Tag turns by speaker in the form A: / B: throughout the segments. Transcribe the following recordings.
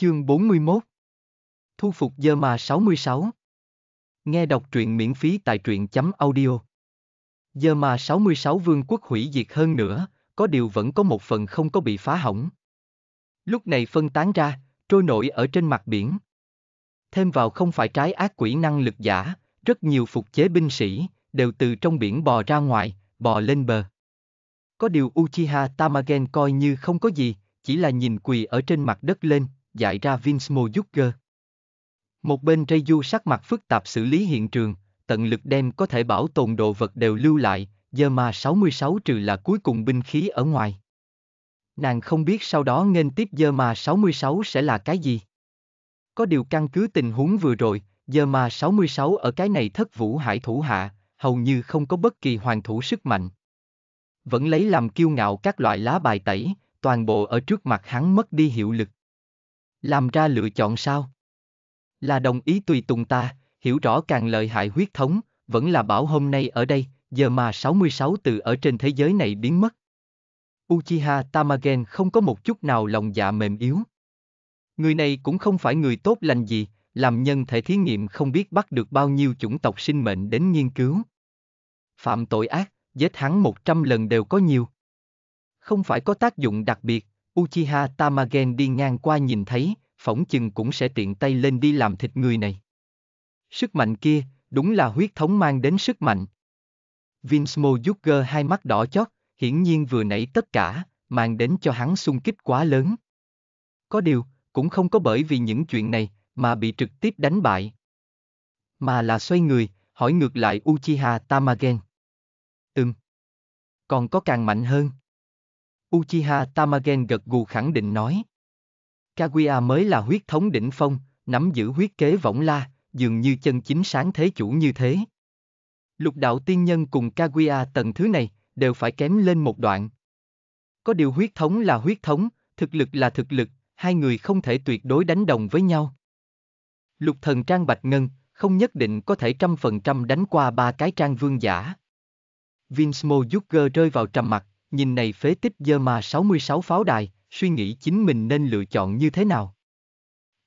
A: Chương 41 Thu phục Dơ 66 Nghe đọc truyện miễn phí tại truyện chấm audio Dơ 66 vương quốc hủy diệt hơn nữa, có điều vẫn có một phần không có bị phá hỏng. Lúc này phân tán ra, trôi nổi ở trên mặt biển. Thêm vào không phải trái ác quỷ năng lực giả, rất nhiều phục chế binh sĩ, đều từ trong biển bò ra ngoài, bò lên bờ. Có điều Uchiha Tamagen coi như không có gì, chỉ là nhìn quỳ ở trên mặt đất lên, dạy ra Vince Mojugger. Một bên Reiyu sắc mặt phức tạp xử lý hiện trường, tận lực đem có thể bảo tồn đồ vật đều lưu lại, giờ mà 66 trừ là cuối cùng binh khí ở ngoài. Nàng không biết sau đó nên tiếp giờ mà 66 sẽ là cái gì. Có điều căn cứ tình huống vừa rồi, giờ mà 66 ở cái này thất vũ hải thủ hạ, hầu như không có bất kỳ hoàng thủ sức mạnh. Vẫn lấy làm kiêu ngạo các loại lá bài tẩy, toàn bộ ở trước mặt hắn mất đi hiệu lực. Làm ra lựa chọn sao? Là đồng ý tùy tùng ta, hiểu rõ càng lợi hại huyết thống, vẫn là bảo hôm nay ở đây, giờ mà 66 từ ở trên thế giới này biến mất. Uchiha Tamagen không có một chút nào lòng dạ mềm yếu. Người này cũng không phải người tốt lành gì, làm nhân thể thí nghiệm không biết bắt được bao nhiêu chủng tộc sinh mệnh đến nghiên cứu. Phạm tội ác, giết hắn 100 lần đều có nhiều. Không phải có tác dụng đặc biệt, Uchiha Tamagen đi ngang qua nhìn thấy, phỏng chừng cũng sẽ tiện tay lên đi làm thịt người này. Sức mạnh kia, đúng là huyết thống mang đến sức mạnh. Vince Mojuger hai mắt đỏ chót, hiển nhiên vừa nãy tất cả, mang đến cho hắn xung kích quá lớn. Có điều, cũng không có bởi vì những chuyện này, mà bị trực tiếp đánh bại. Mà là xoay người, hỏi ngược lại Uchiha Tamagen. Ừm. Còn có càng mạnh hơn. Uchiha Tamagen gật gù khẳng định nói. Kaguya mới là huyết thống đỉnh phong, nắm giữ huyết kế võng la, dường như chân chính sáng thế chủ như thế. Lục đạo tiên nhân cùng Kaguya tầng thứ này, đều phải kém lên một đoạn. Có điều huyết thống là huyết thống, thực lực là thực lực, hai người không thể tuyệt đối đánh đồng với nhau. Lục thần trang bạch ngân, không nhất định có thể trăm phần trăm đánh qua ba cái trang vương giả. Vinsmo Jugger rơi vào trầm mặt, nhìn này phế tích dơ mà 66 pháo đài, suy nghĩ chính mình nên lựa chọn như thế nào.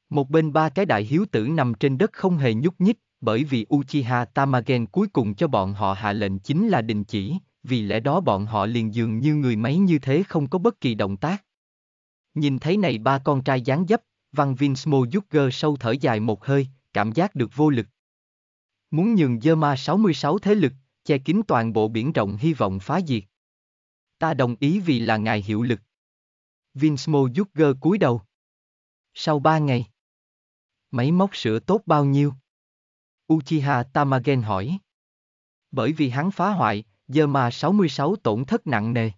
A: Một bên ba cái đại hiếu tử nằm trên đất không hề nhúc nhích, bởi vì Uchiha Tamagen cuối cùng cho bọn họ hạ lệnh chính là đình chỉ, vì lẽ đó bọn họ liền dường như người máy như thế không có bất kỳ động tác. Nhìn thấy này ba con trai dáng dấp, Văn Vince Mojuger sâu thở dài một hơi, cảm giác được vô lực. Muốn nhường dơ ma 66 thế lực, che kín toàn bộ biển rộng hy vọng phá diệt. Ta đồng ý vì là ngài hiệu lực. Vinsmo Jugger cúi đầu. Sau ba ngày. Máy móc sửa tốt bao nhiêu? Uchiha Tamagen hỏi. Bởi vì hắn phá hoại, giờ mà 66 tổn thất nặng nề.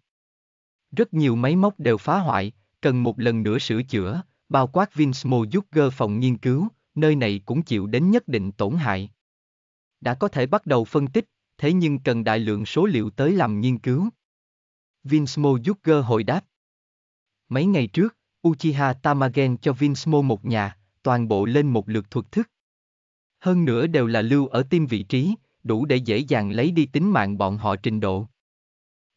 A: Rất nhiều máy móc đều phá hoại, cần một lần nữa sửa chữa, bao quát Vinsmo Jugger phòng nghiên cứu, nơi này cũng chịu đến nhất định tổn hại. Đã có thể bắt đầu phân tích, thế nhưng cần đại lượng số liệu tới làm nghiên cứu. Vinsmo Jugger hồi đáp. Mấy ngày trước, Uchiha Tamagen cho Vinsmo một nhà, toàn bộ lên một lượt thuật thức. Hơn nữa đều là lưu ở tim vị trí, đủ để dễ dàng lấy đi tính mạng bọn họ trình độ.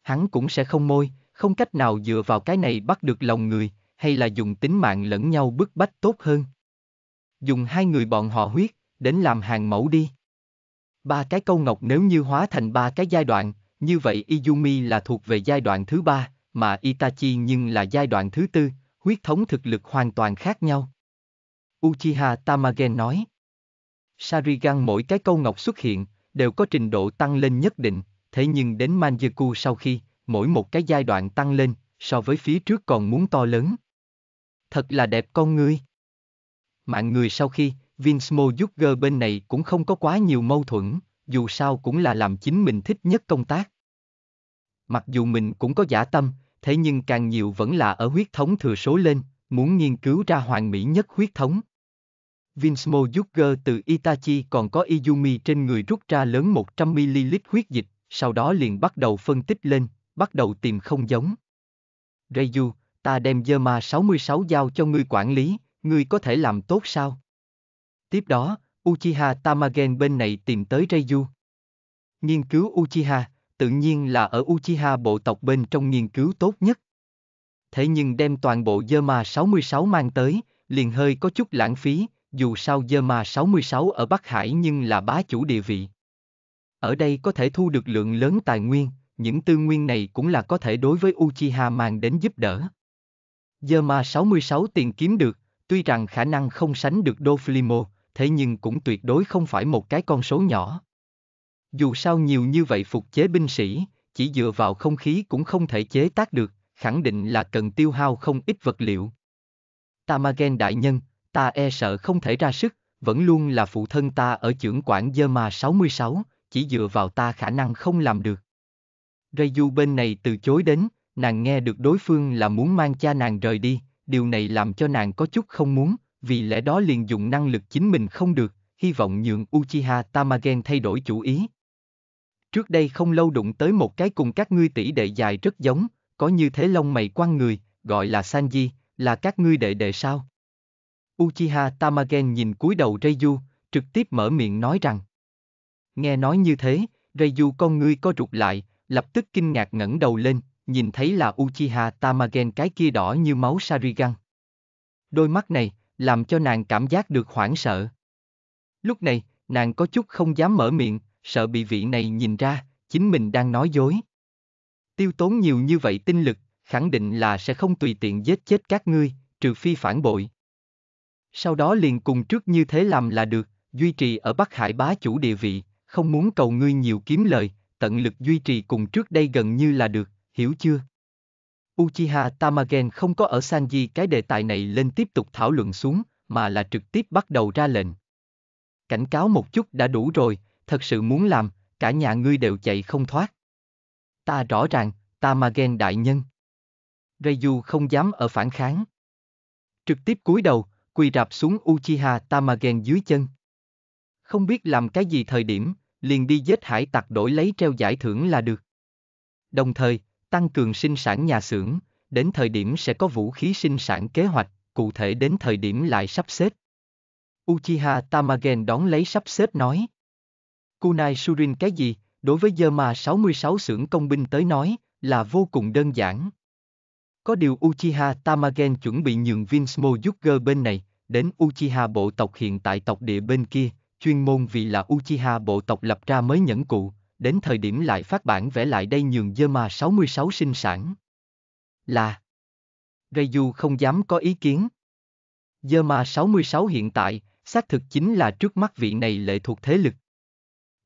A: Hắn cũng sẽ không môi, không cách nào dựa vào cái này bắt được lòng người, hay là dùng tính mạng lẫn nhau bức bách tốt hơn. Dùng hai người bọn họ huyết, đến làm hàng mẫu đi. Ba cái câu ngọc nếu như hóa thành ba cái giai đoạn, như vậy Izumi là thuộc về giai đoạn thứ ba, mà Itachi nhưng là giai đoạn thứ tư, huyết thống thực lực hoàn toàn khác nhau. Uchiha Tamagen nói. Sharigan mỗi cái câu ngọc xuất hiện, đều có trình độ tăng lên nhất định, thế nhưng đến Manjaku sau khi, mỗi một cái giai đoạn tăng lên, so với phía trước còn muốn to lớn. Thật là đẹp con ngươi. Mạng người sau khi, Vinsmo Jugger bên này cũng không có quá nhiều mâu thuẫn, dù sao cũng là làm chính mình thích nhất công tác. Mặc dù mình cũng có giả tâm, thế nhưng càng nhiều vẫn là ở huyết thống thừa số lên, muốn nghiên cứu ra hoàn mỹ nhất huyết thống. Vinsmo Mojuger từ Itachi còn có Izumi trên người rút ra lớn 100ml huyết dịch, sau đó liền bắt đầu phân tích lên, bắt đầu tìm không giống. Reiyu, ta đem Yama 66 giao cho ngươi quản lý, ngươi có thể làm tốt sao? Tiếp đó, Uchiha Tamagen bên này tìm tới Reiyu. Nghiên cứu Uchiha, tự nhiên là ở Uchiha bộ tộc bên trong nghiên cứu tốt nhất. Thế nhưng đem toàn bộ Yama 66 mang tới, liền hơi có chút lãng phí, dù sao Dơ 66 ở Bắc Hải nhưng là bá chủ địa vị. Ở đây có thể thu được lượng lớn tài nguyên, những tư nguyên này cũng là có thể đối với Uchiha mang đến giúp đỡ. Dơ 66 tiền kiếm được, tuy rằng khả năng không sánh được Doflimo, thế nhưng cũng tuyệt đối không phải một cái con số nhỏ. Dù sao nhiều như vậy phục chế binh sĩ, chỉ dựa vào không khí cũng không thể chế tác được, khẳng định là cần tiêu hao không ít vật liệu. Tamagen đại nhân, ta e sợ không thể ra sức, vẫn luôn là phụ thân ta ở trưởng quản dơ 66, chỉ dựa vào ta khả năng không làm được. Reiju bên này từ chối đến, nàng nghe được đối phương là muốn mang cha nàng rời đi, điều này làm cho nàng có chút không muốn, vì lẽ đó liền dùng năng lực chính mình không được, hy vọng nhượng Uchiha Tamagen thay đổi chủ ý. Trước đây không lâu đụng tới một cái cùng các ngươi tỷ đệ dài rất giống, có như thế lông mày quăng người, gọi là Sanji, là các ngươi đệ đệ sao? Uchiha Tamagen nhìn cúi đầu Reiju, trực tiếp mở miệng nói rằng. Nghe nói như thế, Reiju con ngươi co rụt lại, lập tức kinh ngạc ngẩng đầu lên, nhìn thấy là Uchiha Tamagen cái kia đỏ như máu Sarigan. Đôi mắt này, làm cho nàng cảm giác được hoảng sợ. Lúc này, nàng có chút không dám mở miệng, sợ bị vị này nhìn ra, chính mình đang nói dối. Tiêu tốn nhiều như vậy tinh lực, khẳng định là sẽ không tùy tiện giết chết các ngươi, trừ phi phản bội. Sau đó liền cùng trước như thế làm là được, duy trì ở Bắc Hải bá chủ địa vị, không muốn cầu ngươi nhiều kiếm lời, tận lực duy trì cùng trước đây gần như là được, hiểu chưa? Uchiha Tamagen không có ở Sanji cái đề tài này lên tiếp tục thảo luận xuống, mà là trực tiếp bắt đầu ra lệnh. Cảnh cáo một chút đã đủ rồi, thật sự muốn làm, cả nhà ngươi đều chạy không thoát. Ta rõ ràng, Tamagen đại nhân. Reiju không dám ở phản kháng. Trực tiếp cúi đầu, quỳ rạp xuống Uchiha Tamagen dưới chân. Không biết làm cái gì thời điểm, liền đi giết hải tặc đổi lấy treo giải thưởng là được. Đồng thời, tăng cường sinh sản nhà xưởng, đến thời điểm sẽ có vũ khí sinh sản kế hoạch, cụ thể đến thời điểm lại sắp xếp. Uchiha Tamagen đón lấy sắp xếp nói. Kunai Surin cái gì, đối với Yama 66 xưởng công binh tới nói, là vô cùng đơn giản. Có điều Uchiha Tamagen chuẩn bị nhường Vinsmo Yuger bên này, đến Uchiha bộ tộc hiện tại tộc địa bên kia, chuyên môn vì là Uchiha bộ tộc lập ra mới nhẫn cụ, đến thời điểm lại phát bản vẽ lại đây nhường Yama 66 sinh sản. Là Reiju không dám có ý kiến. Yama 66 hiện tại, xác thực chính là trước mắt vị này lệ thuộc thế lực.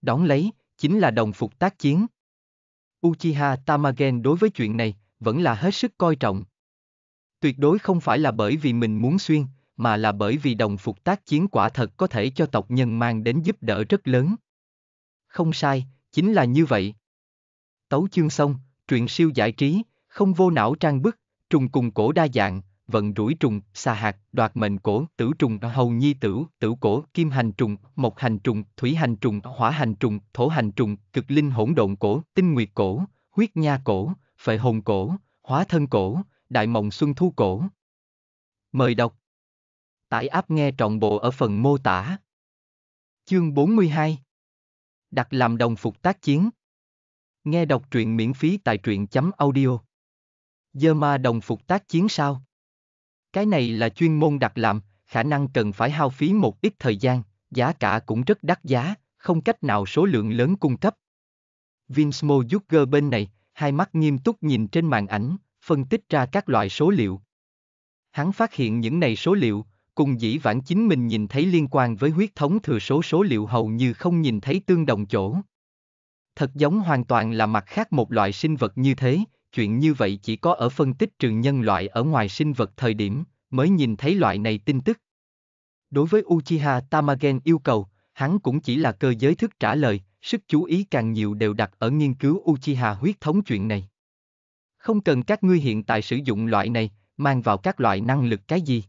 A: Đón lấy, chính là đồng phục tác chiến. Uchiha Tamagen đối với chuyện này, vẫn là hết sức coi trọng. Tuyệt đối không phải là bởi vì mình muốn xuyên, mà là bởi vì đồng phục tác chiến quả thật có thể cho tộc nhân mang đến giúp đỡ rất lớn. Không sai, chính là như vậy. Tấu chương xong, truyện siêu giải trí, không vô não trang bức, trùng cùng cổ đa dạng, vận rủi trùng, xà hạt, đoạt mệnh cổ, tử trùng, hầu nhi tử, tử cổ, kim hành trùng, mộc hành trùng, thủy hành trùng, hỏa hành trùng, thổ hành trùng, cực linh hỗn độn cổ, tinh nguyệt cổ, huyết nha cổ, phệ hồn cổ, hóa thân cổ, đại mộng xuân thu cổ. Mời đọc. Tải áp nghe trọn bộ ở phần mô tả. Chương 42 Đặt làm đồng phục tác chiến. Nghe đọc truyện miễn phí tại truyện chấm audio. Dơ ma đồng phục tác chiến sao? Cái này là chuyên môn đặt làm, khả năng cần phải hao phí một ít thời gian, giá cả cũng rất đắt giá, không cách nào số lượng lớn cung cấp. Vinsmo Jugger bên này, hai mắt nghiêm túc nhìn trên màn ảnh, phân tích ra các loại số liệu. Hắn phát hiện những này số liệu, cùng dĩ vãng chính mình nhìn thấy liên quan với huyết thống thừa số số liệu hầu như không nhìn thấy tương đồng chỗ. Thật giống hoàn toàn là mặt khác một loại sinh vật như thế, chuyện như vậy chỉ có ở phân tích trường nhân loại ở ngoài sinh vật thời điểm, mới nhìn thấy loại này tin tức. Đối với Uchiha Tamagen yêu cầu, hắn cũng chỉ là cơ giới thức trả lời, sức chú ý càng nhiều đều đặt ở nghiên cứu Uchiha huyết thống chuyện này. Không cần các ngươi hiện tại sử dụng loại này, mang vào các loại năng lực cái gì.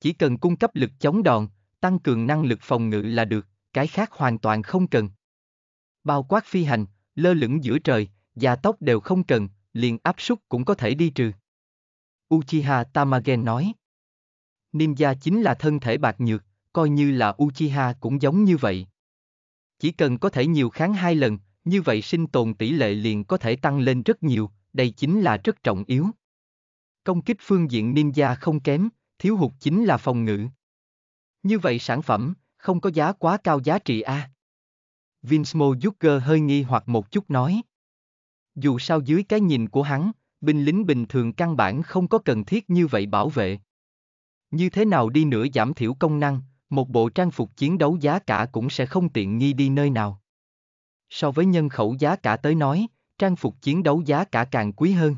A: Chỉ cần cung cấp lực chống đòn, tăng cường năng lực phòng ngự là được, cái khác hoàn toàn không cần. Bao quát phi hành, lơ lửng giữa trời, gia tốc đều không cần, liền áp suất cũng có thể đi trừ. Uchiha Tamagen nói. Ninja chính là thân thể bạc nhược, coi như là Uchiha cũng giống như vậy. Chỉ cần có thể nhiều kháng hai lần, như vậy sinh tồn tỷ lệ liền có thể tăng lên rất nhiều, đây chính là rất trọng yếu. Công kích phương diện ninja không kém, thiếu hụt chính là phòng ngự. Như vậy sản phẩm, không có giá quá cao giá trị A. Vinsmo Jugger hơi nghi hoặc một chút nói. Dù sao dưới cái nhìn của hắn, binh lính bình thường căn bản không có cần thiết như vậy bảo vệ. Như thế nào đi nữa giảm thiểu công năng, một bộ trang phục chiến đấu giá cả cũng sẽ không tiện nghi đi nơi nào. So với nhân khẩu giá cả tới nói, trang phục chiến đấu giá cả càng quý hơn.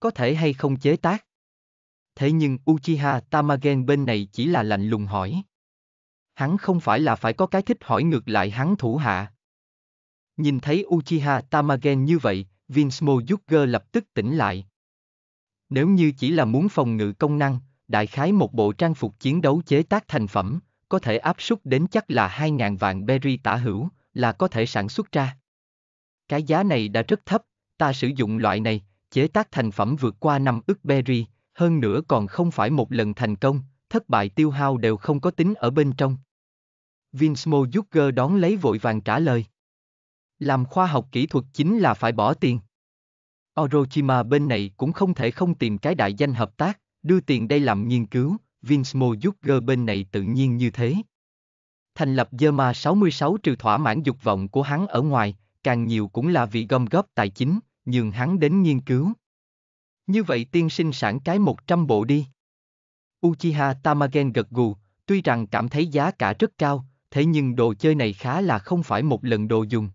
A: Có thể hay không chế tác? Thế nhưng Uchiha Tamagen bên này chỉ là lạnh lùng hỏi. Hắn không phải là phải có cái thích hỏi ngược lại hắn thủ hạ. Nhìn thấy Uchiha Tamagen như vậy, Vinsmo Yuger lập tức tỉnh lại. Nếu như chỉ là muốn phòng ngự công năng, đại khái một bộ trang phục chiến đấu chế tác thành phẩm, có thể áp suất đến chắc là 2.000 vạn berry tả hữu, là có thể sản xuất ra. Cái giá này đã rất thấp, ta sử dụng loại này, chế tác thành phẩm vượt qua 5 ức berry, hơn nữa còn không phải một lần thành công, thất bại tiêu hao đều không có tính ở bên trong. Vinsmo Yuger đón lấy vội vàng trả lời. Làm khoa học kỹ thuật chính là phải bỏ tiền. Orochima bên này cũng không thể không tìm cái đại danh hợp tác, đưa tiền đây làm nghiên cứu, Vinsmo Yuger bên này tự nhiên như thế. Thành lập Yerma 66 trừ thỏa mãn dục vọng của hắn ở ngoài, càng nhiều cũng là vì gom góp tài chính, nhường hắn đến nghiên cứu. Như vậy tiên sinh sản cái 100 bộ đi. Uchiha Tamagen gật gù, tuy rằng cảm thấy giá cả rất cao, thế nhưng đồ chơi này khá là không phải một lần đồ dùng.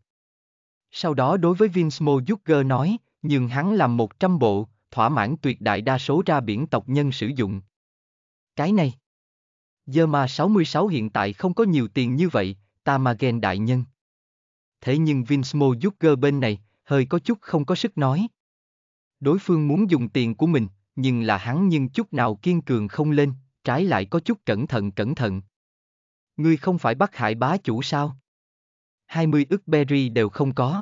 A: Sau đó đối với Vinsmo Jugger nói, nhưng hắn làm 100 bộ, thỏa mãn tuyệt đại đa số ra biển tộc nhân sử dụng. Cái này. Yerma 66 hiện tại không có nhiều tiền như vậy, ta mà ghen đại nhân. Thế nhưng Vinsmo Jugger bên này, hơi có chút không có sức nói. Đối phương muốn dùng tiền của mình, nhưng là hắn nhưng chút nào kiên cường không lên, trái lại có chút cẩn thận cẩn thận. Ngươi không phải bắt hại bá chủ sao? 20 ức berry đều không có.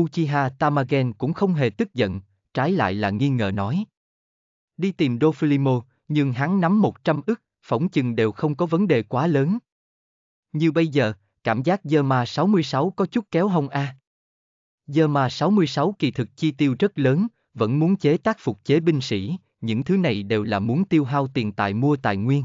A: Uchiha Tamagen cũng không hề tức giận, trái lại là nghi ngờ nói. Đi tìm Doflimo, nhưng hắn nắm 100 ức, phỏng chừng đều không có vấn đề quá lớn. Như bây giờ, cảm giác dơ ma 66 có chút kéo hông a. Dơ ma 66 kỳ thực chi tiêu rất lớn, vẫn muốn chế tác phục chế binh sĩ, những thứ này đều là muốn tiêu hao tiền tài mua tài nguyên.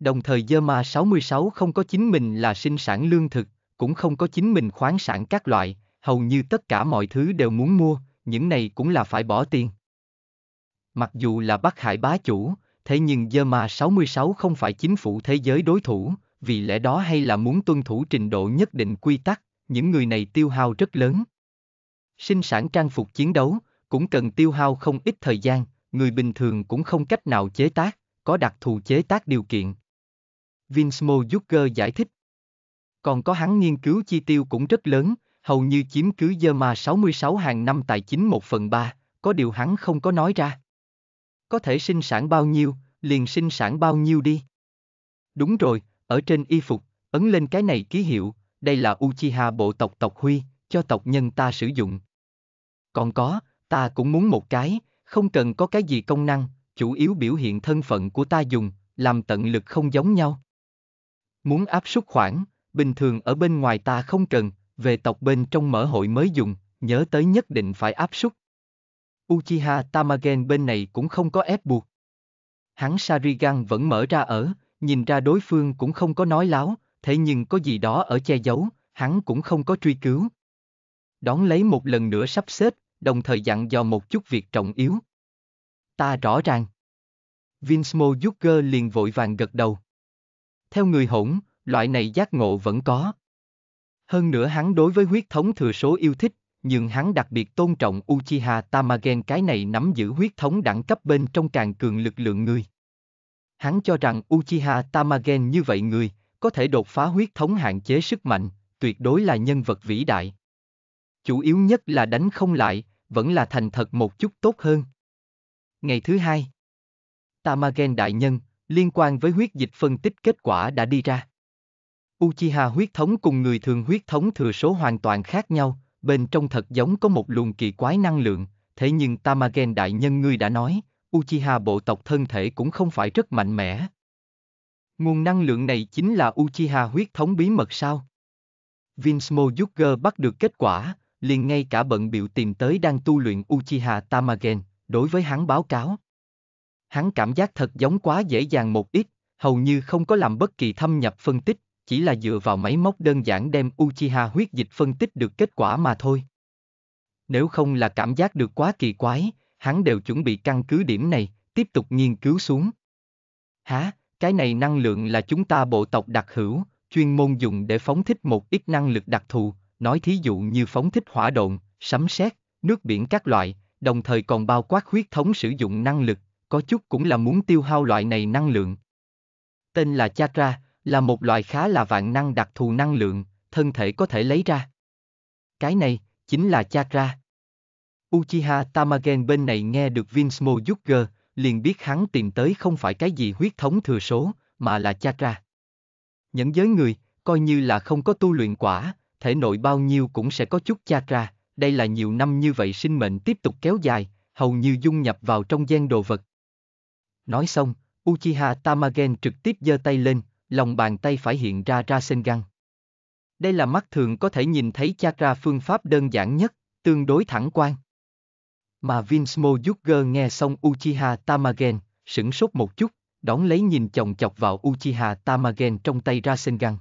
A: Đồng thời dơ ma 66 không có chính mình là sinh sản lương thực, cũng không có chính mình khoáng sản các loại, hầu như tất cả mọi thứ đều muốn mua, những này cũng là phải bỏ tiền. Mặc dù là Bắc Hải bá chủ, thế nhưng dơ 66 không phải chính phủ thế giới đối thủ, vì lẽ đó hay là muốn tuân thủ trình độ nhất định quy tắc, những người này tiêu hao rất lớn. Sinh sản trang phục chiến đấu, cũng cần tiêu hao không ít thời gian, người bình thường cũng không cách nào chế tác, có đặc thù chế tác điều kiện. Vinsmo Zucker giải thích. Còn có hắn nghiên cứu chi tiêu cũng rất lớn, hầu như chiếm cứ dơ mà 66 hàng năm tài chính 1 phần 3, có điều hắn không có nói ra. Có thể sinh sản bao nhiêu, liền sinh sản bao nhiêu đi. Đúng rồi, ở trên y phục, ấn lên cái này ký hiệu, đây là Uchiha bộ tộc tộc Huy, cho tộc nhân ta sử dụng. Còn có, ta cũng muốn một cái, không cần có cái gì công năng, chủ yếu biểu hiện thân phận của ta dùng, làm tận lực không giống nhau. Muốn áp suất khoảng bình thường ở bên ngoài ta không cần, về tộc bên trong mở hội mới dùng, nhớ tới nhất định phải áp suất. Uchiha Tamagen bên này cũng không có ép buộc. Hắn Sharigan vẫn mở ra ở, nhìn ra đối phương cũng không có nói láo, thế nhưng có gì đó ở che giấu, hắn cũng không có truy cứu. Đón lấy một lần nữa sắp xếp, đồng thời dặn dò một chút việc trọng yếu. Ta rõ ràng. Vinsmo Yuger liền vội vàng gật đầu. Theo người hỗn, loại này giác ngộ vẫn có. Hơn nữa hắn đối với huyết thống thừa số yêu thích, nhưng hắn đặc biệt tôn trọng Uchiha Tamagen cái này nắm giữ huyết thống đẳng cấp bên trong càng cường lực lượng người. Hắn cho rằng Uchiha Tamagen như vậy người, có thể đột phá huyết thống hạn chế sức mạnh, tuyệt đối là nhân vật vĩ đại. Chủ yếu nhất là đánh không lại, vẫn là thành thật một chút tốt hơn. Ngày thứ hai, Tamagen đại nhân, liên quan với huyết dịch phân tích kết quả đã đi ra. Uchiha huyết thống cùng người thường huyết thống thừa số hoàn toàn khác nhau, bên trong thật giống có một luồng kỳ quái năng lượng, thế nhưng Tamagen đại nhân ngươi đã nói, Uchiha bộ tộc thân thể cũng không phải rất mạnh mẽ. Nguồn năng lượng này chính là Uchiha huyết thống bí mật sao? Vinsmo Yuger bắt được kết quả, liền ngay cả bận biểu tìm tới đang tu luyện Uchiha Tamagen, đối với hắn báo cáo. Hắn cảm giác thật giống quá dễ dàng một ít, hầu như không có làm bất kỳ thâm nhập phân tích, chỉ là dựa vào máy móc đơn giản đem Uchiha huyết dịch phân tích được kết quả mà thôi. Nếu không là cảm giác được quá kỳ quái, hắn đều chuẩn bị căn cứ điểm này, tiếp tục nghiên cứu xuống. Hả, cái này năng lượng là chúng ta bộ tộc đặc hữu, chuyên môn dùng để phóng thích một ít năng lực đặc thù, nói thí dụ như phóng thích hỏa độn, sấm sét, nước biển các loại, đồng thời còn bao quát huyết thống sử dụng năng lực, có chút cũng là muốn tiêu hao loại này năng lượng. Tên là chakra, là một loại khá là vạn năng đặc thù năng lượng, thân thể có thể lấy ra. Cái này, chính là chakra. Uchiha Tamagen bên này nghe được Vince Moyuger, liền biết hắn tìm tới không phải cái gì huyết thống thừa số, mà là chakra. Những giới người, coi như là không có tu luyện quả, thể nội bao nhiêu cũng sẽ có chút chakra, đây là nhiều năm như vậy sinh mệnh tiếp tục kéo dài, hầu như dung nhập vào trong gen đồ vật. Nói xong, Uchiha Tamagen trực tiếp giơ tay lên, lòng bàn tay phải hiện ra ra sen găng. Đây là mắt thường có thể nhìn thấy chakra phương pháp đơn giản nhất, tương đối thẳng quan. Mà Vince Moyuger nghe xong Uchiha Tamagen, sửng sốt một chút, đón lấy nhìn chồng chọc vào Uchiha Tamagen trong tay Rasengan.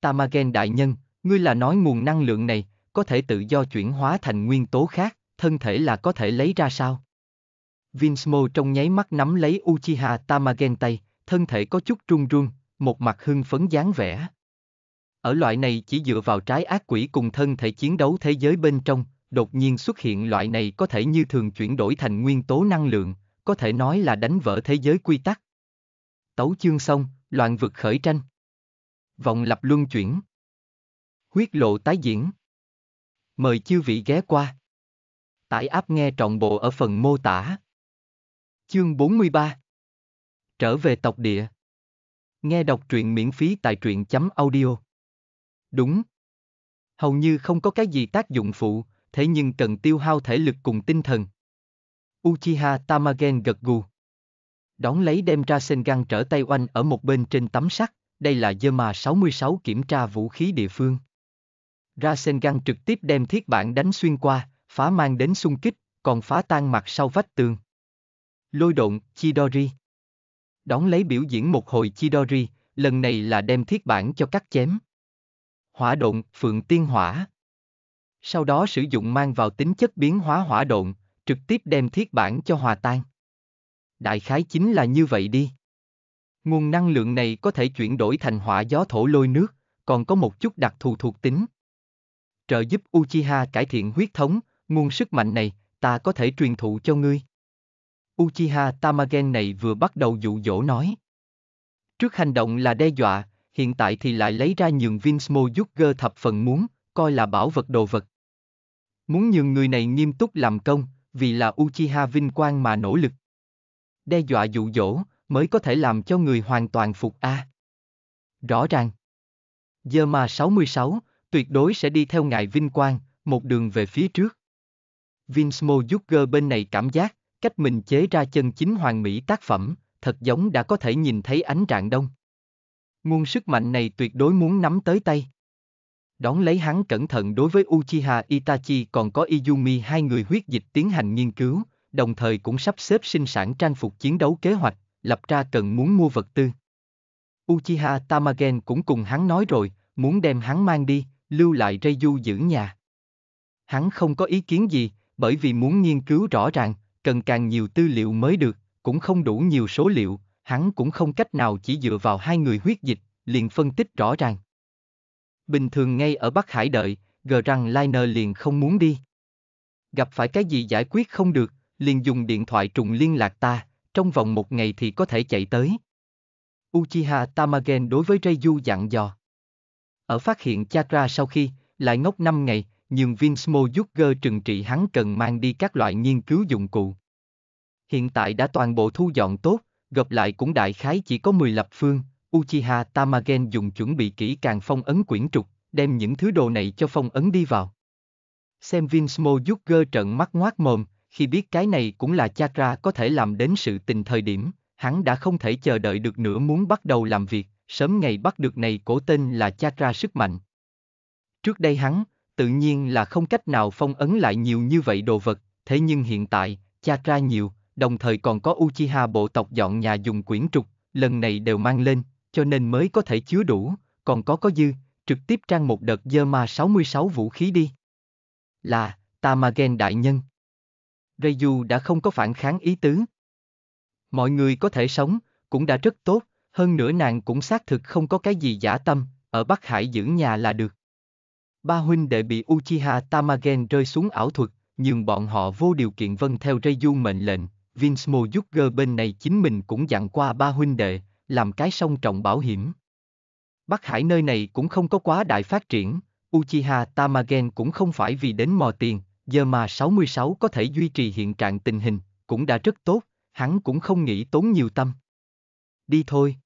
A: Tamagen đại nhân, ngươi là nói nguồn năng lượng này, có thể tự do chuyển hóa thành nguyên tố khác, thân thể là có thể lấy ra sao? Vinsmo trong nháy mắt nắm lấy Uchiha Tamagen tay, thân thể có chút run run, một mặt hưng phấn dáng vẻ. Ở loại này chỉ dựa vào trái ác quỷ cùng thân thể chiến đấu thế giới bên trong, đột nhiên xuất hiện loại này có thể như thường chuyển đổi thành nguyên tố năng lượng, có thể nói là đánh vỡ thế giới quy tắc. Tấu chương xong, loạn vực khởi tranh. vòng lập luân chuyển. Huyết lộ tái diễn. Mời chư vị ghé qua. Tải áp nghe trọn bộ ở phần mô tả. Chương 43 Trở về tộc địa Nghe đọc truyện miễn phí tại truyện chấm audio. Đúng. Hầu như không có cái gì tác dụng phụ, thế nhưng cần tiêu hao thể lực cùng tinh thần. Uchiha Tamagen gật gù. Đón lấy đem ra Sengan trở tay oanh ở một bên trên tấm sắt, đây là Yama 66 kiểm tra vũ khí địa phương. Rasengan trực tiếp đem thiết bản đánh xuyên qua, phá mang đến xung kích, còn phá tan mặt sau vách tường. Lôi độn, Chidori. Đón lấy biểu diễn một hồi Chidori, lần này là đem thiết bản cho cắt chém. Hỏa độn, Phượng Tiên Hỏa. Sau đó sử dụng mang vào tính chất biến hóa hỏa độn, trực tiếp đem thiết bản cho hòa tan. Đại khái chính là như vậy đi. Nguồn năng lượng này có thể chuyển đổi thành hỏa gió thổ lôi nước, còn có một chút đặc thù thuộc tính. Trợ giúp Uchiha cải thiện huyết thống, nguồn sức mạnh này, ta có thể truyền thụ cho ngươi. Uchiha Tamagen này vừa bắt đầu dụ dỗ nói. Trước hành động là đe dọa, hiện tại thì lại lấy ra nhường Vince Moyuger thập phần muốn, coi là bảo vật đồ vật. Muốn nhường người này nghiêm túc làm công, vì là Uchiha vinh quang mà nỗ lực. Đe dọa dụ dỗ, mới có thể làm cho người hoàn toàn phục A. Rõ ràng. Giờ mà 66, tuyệt đối sẽ đi theo ngài vinh quang, một đường về phía trước. Vince Moyuger bên này cảm giác, cách mình chế ra chân chính hoàng mỹ tác phẩm, thật giống đã có thể nhìn thấy ánh rạng đông. Nguồn sức mạnh này tuyệt đối muốn nắm tới tay. Đón lấy hắn cẩn thận đối với Uchiha Itachi còn có Izumi hai người huyết dịch tiến hành nghiên cứu, đồng thời cũng sắp xếp sinh sản trang phục chiến đấu kế hoạch, lập ra cần muốn mua vật tư. Uchiha Tamagen cũng cùng hắn nói rồi, muốn đem hắn mang đi, lưu lại Reiyu giữ nhà. Hắn không có ý kiến gì, bởi vì muốn nghiên cứu rõ ràng, cần càng nhiều tư liệu mới được, cũng không đủ nhiều số liệu, hắn cũng không cách nào chỉ dựa vào hai người huyết dịch, liền phân tích rõ ràng. Bình thường ngay ở Bắc Hải đợi, gờ rằng Liner liền không muốn đi. Gặp phải cái gì giải quyết không được, liền dùng điện thoại trùng liên lạc ta, trong vòng một ngày thì có thể chạy tới. Uchiha Tamagen đối với Reiyu dặn dò. Ở phát hiện chakra sau khi, lại ngốc 5 ngày, nhưng Vinsmo Jugger trừng trị hắn cần mang đi các loại nghiên cứu dụng cụ. Hiện tại đã toàn bộ thu dọn tốt, gộp lại cũng đại khái chỉ có 10 lập phương, Uchiha Tamagen dùng chuẩn bị kỹ càng phong ấn quyển trục, đem những thứ đồ này cho phong ấn đi vào. Xem Vinsmo Jugger trợn mắt ngoác mồm, khi biết cái này cũng là chakra có thể làm đến sự tình thời điểm, hắn đã không thể chờ đợi được nữa muốn bắt đầu làm việc, sớm ngày bắt được này cổ tên là chakra sức mạnh. Trước đây hắn, tự nhiên là không cách nào phong ấn lại nhiều như vậy đồ vật, thế nhưng hiện tại, chakra nhiều, đồng thời còn có Uchiha bộ tộc dọn nhà dùng quyển trục, lần này đều mang lên, cho nên mới có thể chứa đủ, còn có có dư, trực tiếp trang một đợt dơ ma 66 vũ khí đi. Là, Tamagen đại nhân. Reiyu đã không có phản kháng ý tứ. Mọi người có thể sống, cũng đã rất tốt, hơn nữa nàng cũng xác thực không có cái gì giả tâm, ở Bắc Hải giữ nhà là được. Ba huynh đệ bị Uchiha Tamagen rơi xuống ảo thuật, nhưng bọn họ vô điều kiện vâng theo Reiju mệnh lệnh, Vinsmo Mojuger bên này chính mình cũng dặn qua ba huynh đệ, làm cái song trọng bảo hiểm. Bắc Hải nơi này cũng không có quá đại phát triển, Uchiha Tamagen cũng không phải vì đến mò tiền, giờ mà 66 có thể duy trì hiện trạng tình hình, cũng đã rất tốt, hắn cũng không nghĩ tốn nhiều tâm. Đi thôi.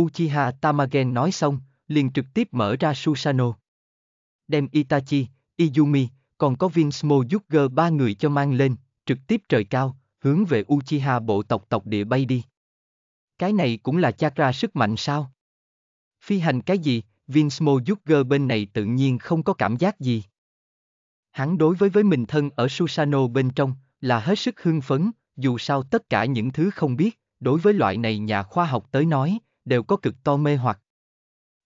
A: Uchiha Tamagen nói xong, liền trực tiếp mở ra Susano. Đem Itachi, Izumi, còn có viên Mojuger ba người cho mang lên, trực tiếp trời cao, hướng về Uchiha bộ tộc tộc địa bay đi. Cái này cũng là chakra sức mạnh sao? Phi hành cái gì, viên Mojuger bên này tự nhiên không có cảm giác gì. Hắn đối với với mình thân ở Susano bên trong, là hết sức hưng phấn, dù sao tất cả những thứ không biết, đối với loại này nhà khoa học tới nói, đều có cực to mê hoặc.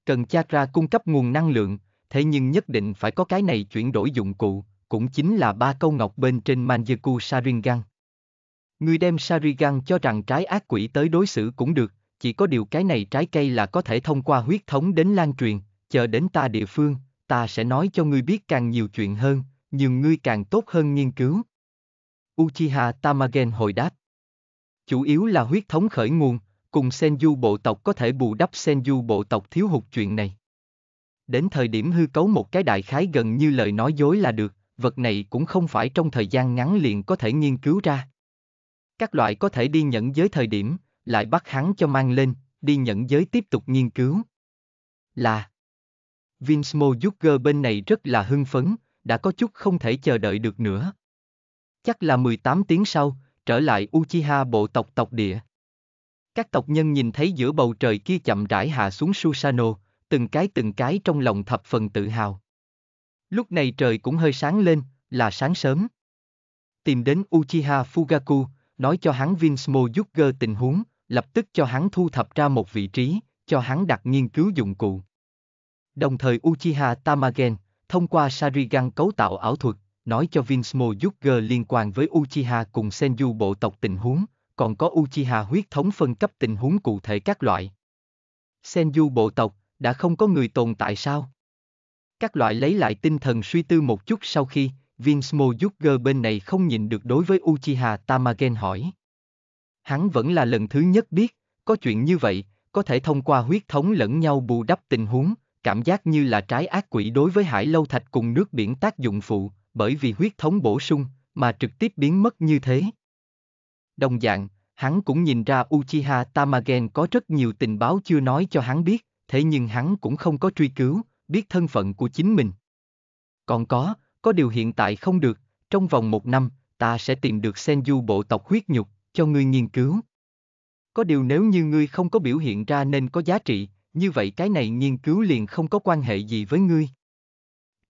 A: Cần chakra cung cấp nguồn năng lượng, thế nhưng nhất định phải có cái này chuyển đổi dụng cụ, cũng chính là ba câu ngọc bên trên Manjaku Sharingan. Người đem Sharingan cho rằng trái ác quỷ tới đối xử cũng được, chỉ có điều cái này trái cây là có thể thông qua huyết thống đến lan truyền, chờ đến ta địa phương, ta sẽ nói cho ngươi biết càng nhiều chuyện hơn, nhưng ngươi càng tốt hơn nghiên cứu. Uchiha Tamagen hồi đáp. Chủ yếu là huyết thống khởi nguồn, cùng Senju bộ tộc có thể bù đắp Senju bộ tộc thiếu hụt chuyện này. Đến thời điểm hư cấu một cái đại khái gần như lời nói dối là được, vật này cũng không phải trong thời gian ngắn liền có thể nghiên cứu ra. Các loại có thể đi nhận giới thời điểm, lại bắt hắn cho mang lên, đi nhận giới tiếp tục nghiên cứu. Là Vinsmo Jugger bên này rất là hưng phấn, đã có chút không thể chờ đợi được nữa. Chắc là 18 tiếng sau, trở lại Uchiha bộ tộc tộc địa. Các tộc nhân nhìn thấy giữa bầu trời kia chậm rãi hạ xuống Susano, từng cái từng cái trong lòng thập phần tự hào. Lúc này trời cũng hơi sáng lên, là sáng sớm. Tìm đến Uchiha Fugaku, nói cho hắn Vince Mojuger tình huống, lập tức cho hắn thu thập ra một vị trí, cho hắn đặt nghiên cứu dụng cụ. Đồng thời Uchiha Tamagen, thông qua Sharingan cấu tạo ảo thuật, nói cho Vince Mojuger liên quan với Uchiha cùng Senju bộ tộc tình huống, còn có Uchiha huyết thống phân cấp tình huống cụ thể các loại. Senju bộ tộc, đã không có người tồn tại sao? Các loại lấy lại tinh thần suy tư một chút sau khi, Vince Mojuger bên này không nhìn được đối với Uchiha Tamagen hỏi. Hắn vẫn là lần thứ nhất biết, có chuyện như vậy, có thể thông qua huyết thống lẫn nhau bù đắp tình huống, cảm giác như là trái ác quỷ đối với hải lâu thạch cùng nước biển tác dụng phụ, bởi vì huyết thống bổ sung, mà trực tiếp biến mất như thế. Đồng dạng, hắn cũng nhìn ra Uchiha Tamagen có rất nhiều tình báo chưa nói cho hắn biết, thế nhưng hắn cũng không có truy cứu, biết thân phận của chính mình. Còn có, có điều hiện tại không được, trong vòng một năm, ta sẽ tìm được Senju bộ tộc huyết nhục, cho ngươi nghiên cứu. Có điều nếu như ngươi không có biểu hiện ra nên có giá trị, như vậy cái này nghiên cứu liền không có quan hệ gì với ngươi.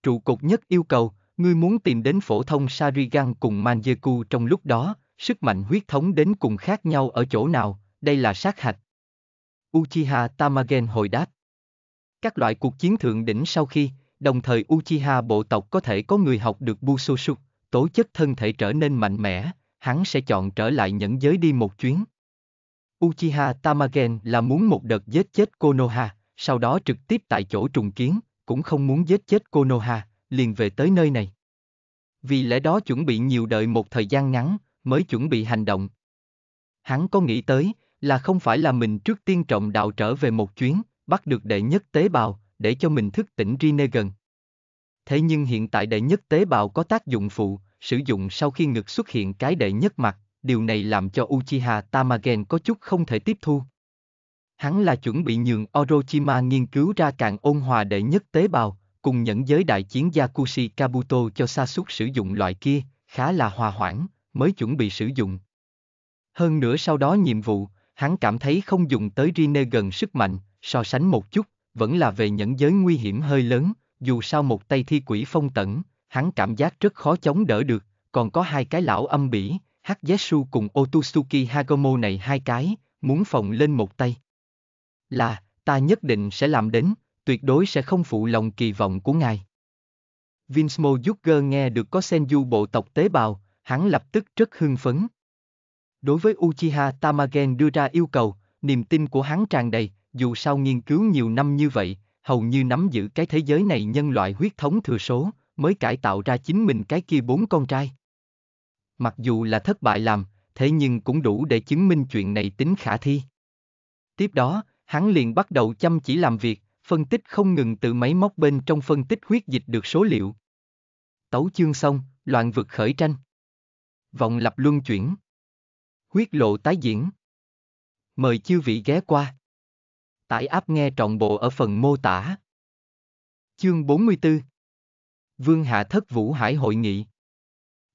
A: Trụ cột nhất yêu cầu, ngươi muốn tìm đến phổ thông Sarigan cùng Manjeku trong lúc đó, sức mạnh huyết thống đến cùng khác nhau ở chỗ nào, đây là sát hạch. Uchiha Tamagen hồi đáp. Các loại cuộc chiến thượng đỉnh sau khi, đồng thời Uchiha bộ tộc có thể có người học được Busoshu, tố chất thân thể trở nên mạnh mẽ, hắn sẽ chọn trở lại nhẫn giới đi một chuyến. Uchiha Tamagen là muốn một đợt giết chết Konoha, sau đó trực tiếp tại chỗ trùng kiến, cũng không muốn giết chết Konoha, liền về tới nơi này. Vì lẽ đó chuẩn bị nhiều đợi một thời gian ngắn, mới chuẩn bị hành động. Hắn có nghĩ tới, là không phải là mình trước tiên trọng đạo trở về một chuyến, bắt được đệ nhất tế bào, để cho mình thức tỉnh Rinnegan. Thế nhưng hiện tại đệ nhất tế bào có tác dụng phụ, sử dụng sau khi ngực xuất hiện cái đệ nhất mặt, điều này làm cho Uchiha Tamagen có chút không thể tiếp thu. Hắn là chuẩn bị nhường Orochima nghiên cứu ra càng ôn hòa đệ nhất tế bào, cùng nhẫn giới đại chiến Yakushi Kabuto cho Sasuke sử dụng loại kia, khá là hòa hoãn, mới chuẩn bị sử dụng. Hơn nữa sau đó nhiệm vụ, hắn cảm thấy không dùng tới Rinnegan sức mạnh, so sánh một chút, vẫn là về nhẫn giới nguy hiểm hơi lớn, dù sao một tay thi quỷ phong tẩn, hắn cảm giác rất khó chống đỡ được, còn có hai cái lão âm bỉ, Hagetsu cùng Otusuki Hagomo này hai cái, muốn phòng lên một tay. Là, ta nhất định sẽ làm đến, tuyệt đối sẽ không phụ lòng kỳ vọng của ngài. Vinsmo Yuger nghe được có Senju bộ tộc tế bào, hắn lập tức rất hưng phấn. Đối với Uchiha Tamagen đưa ra yêu cầu, niềm tin của hắn tràn đầy, dù sau nghiên cứu nhiều năm như vậy, hầu như nắm giữ cái thế giới này nhân loại huyết thống thừa số, mới cải tạo ra chính mình cái kia bốn con trai. Mặc dù là thất bại làm, thế nhưng cũng đủ để chứng minh chuyện này tính khả thi. Tiếp đó, hắn liền bắt đầu chăm chỉ làm việc, phân tích không ngừng từ máy móc bên trong phân tích huyết dịch được số liệu. Tấu chương xong, loạn vực khởi tranh. Vọng lập luân chuyển. Huyết lộ tái diễn. Mời chư vị ghé qua. Tải áp nghe trọn bộ ở phần mô tả. Chương 44 Vương Hạ Thất Vũ Hải Hội Nghị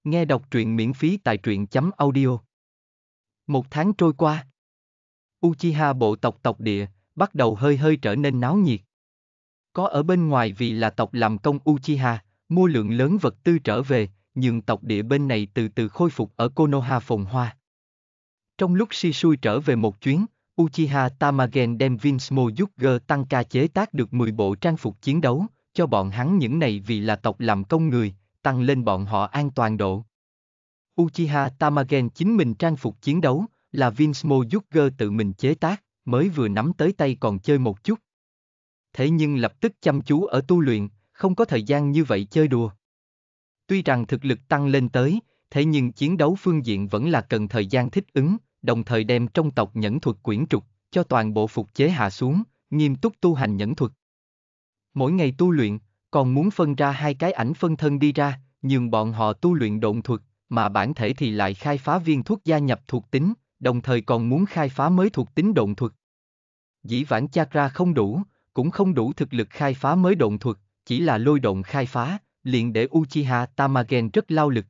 A: Nghe đọc truyện miễn phí tại truyện chấm audio. Một tháng trôi qua. Uchiha bộ tộc tộc địa, bắt đầu hơi hơi trở nên náo nhiệt. Có ở bên ngoài vì là tộc làm công Uchiha, mua lượng lớn vật tư trở về, nhưng tộc địa bên này từ từ khôi phục ở Konoha phồn hoa. Trong lúc Shisui trở về một chuyến, Uchiha Tamagen đem Vince Yuger tăng ca chế tác được 10 bộ trang phục chiến đấu, cho bọn hắn những này vì là tộc làm công người, tăng lên bọn họ an toàn độ. Uchiha Tamagen chính mình trang phục chiến đấu, là Vince Yuger tự mình chế tác, mới vừa nắm tới tay còn chơi một chút. Thế nhưng lập tức chăm chú ở tu luyện, không có thời gian như vậy chơi đùa. Tuy rằng thực lực tăng lên tới, thế nhưng chiến đấu phương diện vẫn là cần thời gian thích ứng, đồng thời đem trong tộc nhẫn thuật quyển trục, cho toàn bộ phục chế hạ xuống, nghiêm túc tu hành nhẫn thuật. Mỗi ngày tu luyện, còn muốn phân ra hai cái ảnh phân thân đi ra, nhưng bọn họ tu luyện động thuật, mà bản thể thì lại khai phá viên thuốc gia nhập thuộc tính, đồng thời còn muốn khai phá mới thuộc tính động thuật. Dĩ vãng chakra không đủ, cũng không đủ thực lực khai phá mới động thuật, chỉ là lôi động khai phá, liền để Uchiha Tamagen rất lao lực.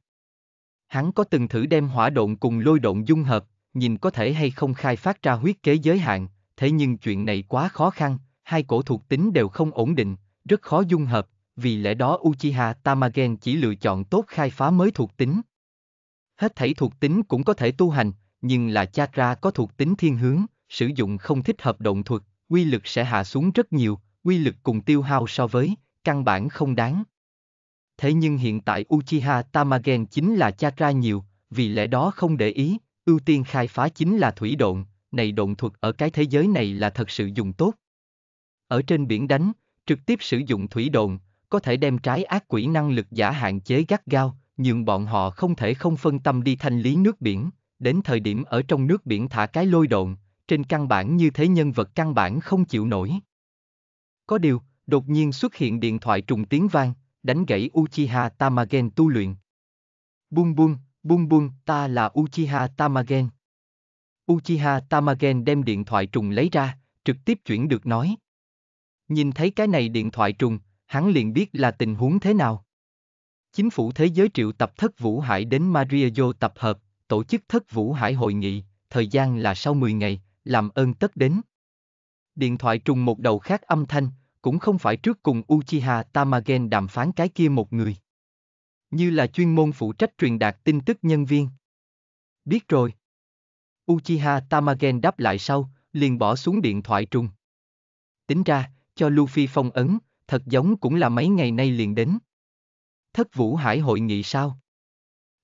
A: Hắn có từng thử đem hỏa động cùng lôi động dung hợp, nhìn có thể hay không khai phát ra huyết kế giới hạn, thế nhưng chuyện này quá khó khăn, hai cổ thuộc tính đều không ổn định, rất khó dung hợp, vì lẽ đó Uchiha Tamagen chỉ lựa chọn tốt khai phá mới thuộc tính. Hết thảy thuộc tính cũng có thể tu hành, nhưng là chakra có thuộc tính thiên hướng, sử dụng không thích hợp động thuật, quy lực sẽ hạ xuống rất nhiều, quy lực cùng tiêu hao so với, căn bản không đáng. Thế nhưng hiện tại Uchiha Tamagen chính là chakra nhiều, vì lẽ đó không để ý, ưu tiên khai phá chính là thủy độn, này độn thuật ở cái thế giới này là thật sự dùng tốt. Ở trên biển đánh, trực tiếp sử dụng thủy độn, có thể đem trái ác quỷ năng lực giả hạn chế gắt gao, nhưng bọn họ không thể không phân tâm đi thanh lý nước biển, đến thời điểm ở trong nước biển thả cái lôi độn, trên căn bản như thế nhân vật căn bản không chịu nổi. Có điều, đột nhiên xuất hiện điện thoại trùng tiếng vang, đánh gãy Uchiha Tamagen tu luyện. Bung bung, bung bung, ta là Uchiha Tamagen. Uchiha Tamagen đem điện thoại trùng lấy ra, trực tiếp chuyển được nói. Nhìn thấy cái này điện thoại trùng, hắn liền biết là tình huống thế nào. Chính phủ thế giới triệu tập thất Vũ Hải đến Mario tập hợp, tổ chức thất Vũ Hải hội nghị, thời gian là sau 10 ngày, làm ơn tất đến. Điện thoại trùng một đầu khác âm thanh, cũng không phải trước cùng Uchiha Tamagen đàm phán cái kia một người. Như là chuyên môn phụ trách truyền đạt tin tức nhân viên. Biết rồi. Uchiha Tamagen đáp lại sau, liền bỏ xuống điện thoại trùng. Tính ra, cho Luffy phong ấn, thật giống cũng là mấy ngày nay liền đến. Thất Vũ Hải hội nghị sao?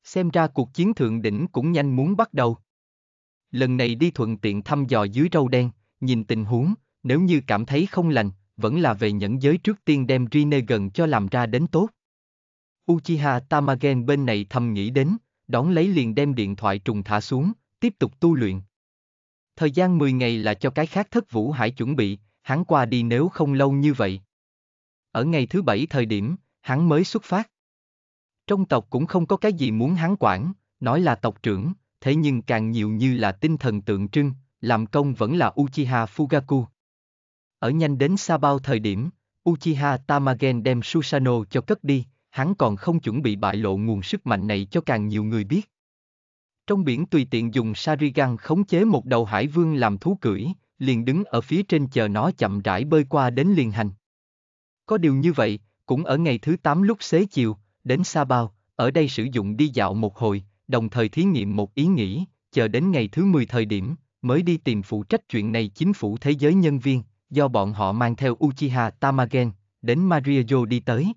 A: Xem ra cuộc chiến thượng đỉnh cũng nhanh muốn bắt đầu. Lần này đi thuận tiện thăm dò dưới râu đen, nhìn tình huống, nếu như cảm thấy không lành, vẫn là về nhẫn giới trước tiên đem Rine gần cho làm ra đến tốt. Uchiha Tamagen bên này thầm nghĩ đến, đón lấy liền đem điện thoại trùng thả xuống, tiếp tục tu luyện. Thời gian 10 ngày là cho cái khác thất vũ hải chuẩn bị, hắn qua đi nếu không lâu như vậy. Ở ngày thứ bảy thời điểm, hắn mới xuất phát. Trong tộc cũng không có cái gì muốn hắn quản, nói là tộc trưởng, thế nhưng càng nhiều như là tinh thần tượng trưng, làm công vẫn là Uchiha Fugaku. Ở nhanh đến Sabao thời điểm, Uchiha Tamagen đem Susano cho cất đi, hắn còn không chuẩn bị bại lộ nguồn sức mạnh này cho càng nhiều người biết. Trong biển tùy tiện dùng Sarigan khống chế một đầu hải vương làm thú cưỡi, liền đứng ở phía trên chờ nó chậm rãi bơi qua đến liền hành. Có điều như vậy, cũng ở ngày thứ 8 lúc xế chiều, đến Sa Bao, ở đây sử dụng đi dạo một hồi, đồng thời thí nghiệm một ý nghĩ, chờ đến ngày thứ 10 thời điểm, mới đi tìm phụ trách chuyện này chính phủ thế giới nhân viên, do bọn họ mang theo Uchiha Tamagen, đến Mariajo đi tới.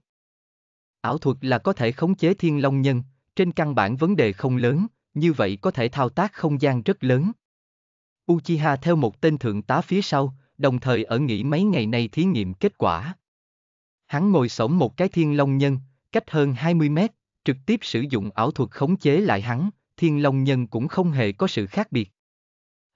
A: Ảo thuật là có thể khống chế thiên long nhân, trên căn bản vấn đề không lớn, như vậy có thể thao tác không gian rất lớn. Uchiha theo một tên thượng tá phía sau, đồng thời ở nghỉ mấy ngày nay thí nghiệm kết quả. Hắn ngồi sổng một cái thiên long nhân, cách hơn 20 mét, trực tiếp sử dụng ảo thuật khống chế lại hắn, thiên long nhân cũng không hề có sự khác biệt.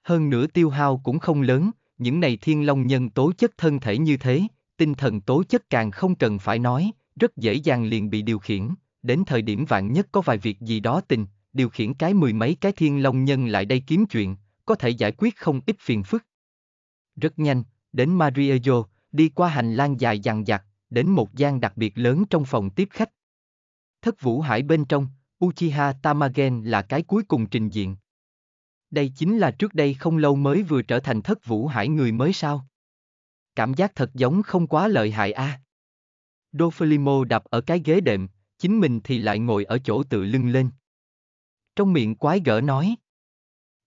A: Hơn nữa tiêu hao cũng không lớn, những này thiên long nhân tố chất thân thể như thế, tinh thần tố chất càng không cần phải nói, rất dễ dàng liền bị điều khiển, đến thời điểm vạn nhất có vài việc gì đó tình, điều khiển cái mười mấy cái thiên long nhân lại đây kiếm chuyện, có thể giải quyết không ít phiền phức. Rất nhanh, đến Mariajo, đi qua hành lang dài dằng dặc, đến một gian đặc biệt lớn trong phòng tiếp khách. Thất vũ hải bên trong, Uchiha Tamagen là cái cuối cùng trình diện. Đây chính là trước đây không lâu mới vừa trở thành thất vũ hải người mới sao. Cảm giác thật giống không quá lợi hại a. À. Dofilimo đập ở cái ghế đệm, chính mình thì lại ngồi ở chỗ tự lưng lên. Trong miệng quái gở nói.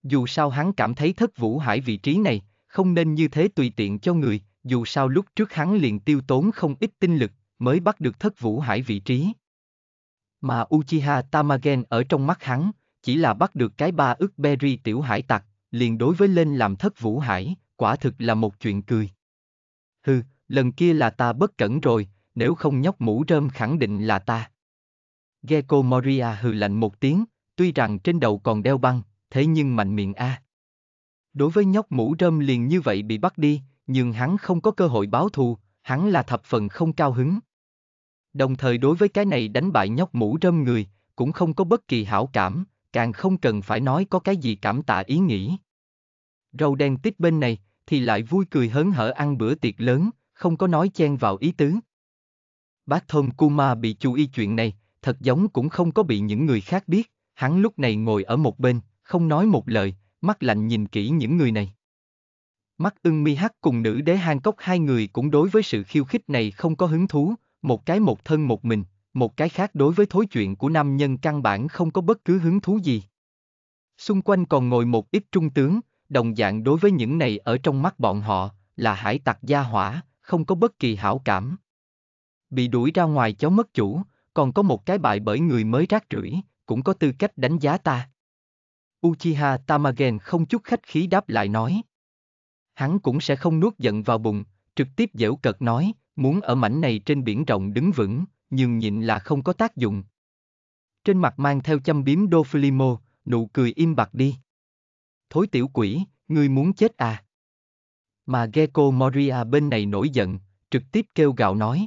A: Dù sao hắn cảm thấy thất vũ hải vị trí này, không nên như thế tùy tiện cho người, dù sao lúc trước hắn liền tiêu tốn không ít tinh lực, mới bắt được thất vũ hải vị trí. Mà Uchiha Tamagen ở trong mắt hắn, chỉ là bắt được cái ba ức berry tiểu hải tặc, liền đối với lên làm thất vũ hải, quả thực là một chuyện cười. Hừ, lần kia là ta bất cẩn rồi, nếu không nhóc mũ rơm khẳng định là ta. Gecko Moria hừ lạnh một tiếng, tuy rằng trên đầu còn đeo băng, thế nhưng mạnh miệng a. Đối với nhóc mũ rơm liền như vậy bị bắt đi, nhưng hắn không có cơ hội báo thù, hắn là thập phần không cao hứng. Đồng thời đối với cái này đánh bại nhóc mũ rơm người, cũng không có bất kỳ hảo cảm, càng không cần phải nói có cái gì cảm tạ ý nghĩ. Râu đen tít bên này, thì lại vui cười hớn hở ăn bữa tiệc lớn, không có nói chen vào ý tứ. Bác Thôn Kuma bị chú ý chuyện này, thật giống cũng không có bị những người khác biết, hắn lúc này ngồi ở một bên, không nói một lời, mắt lạnh nhìn kỹ những người này. Mắt ưng mi hắc cùng nữ đế hang cốc hai người cũng đối với sự khiêu khích này không có hứng thú, một cái một thân một mình, một cái khác đối với thối chuyện của nam nhân căn bản không có bất cứ hứng thú gì. Xung quanh còn ngồi một ít trung tướng, đồng dạng đối với những này ở trong mắt bọn họ, là hải tặc gia hỏa, không có bất kỳ hảo cảm. Bị đuổi ra ngoài cháu mất chủ, còn có một cái bại bởi người mới rác rưởi, cũng có tư cách đánh giá ta. Uchiha Tamagen không chút khách khí đáp lại nói. Hắn cũng sẽ không nuốt giận vào bụng, trực tiếp dễu cợt nói, muốn ở mảnh này trên biển rộng đứng vững, nhưng nhịn là không có tác dụng. Trên mặt mang theo châm biếm Doflimo, nụ cười im bặt đi. Thối tiểu quỷ, ngươi muốn chết à? Mà Gecko Moria bên này nổi giận, trực tiếp kêu gào nói.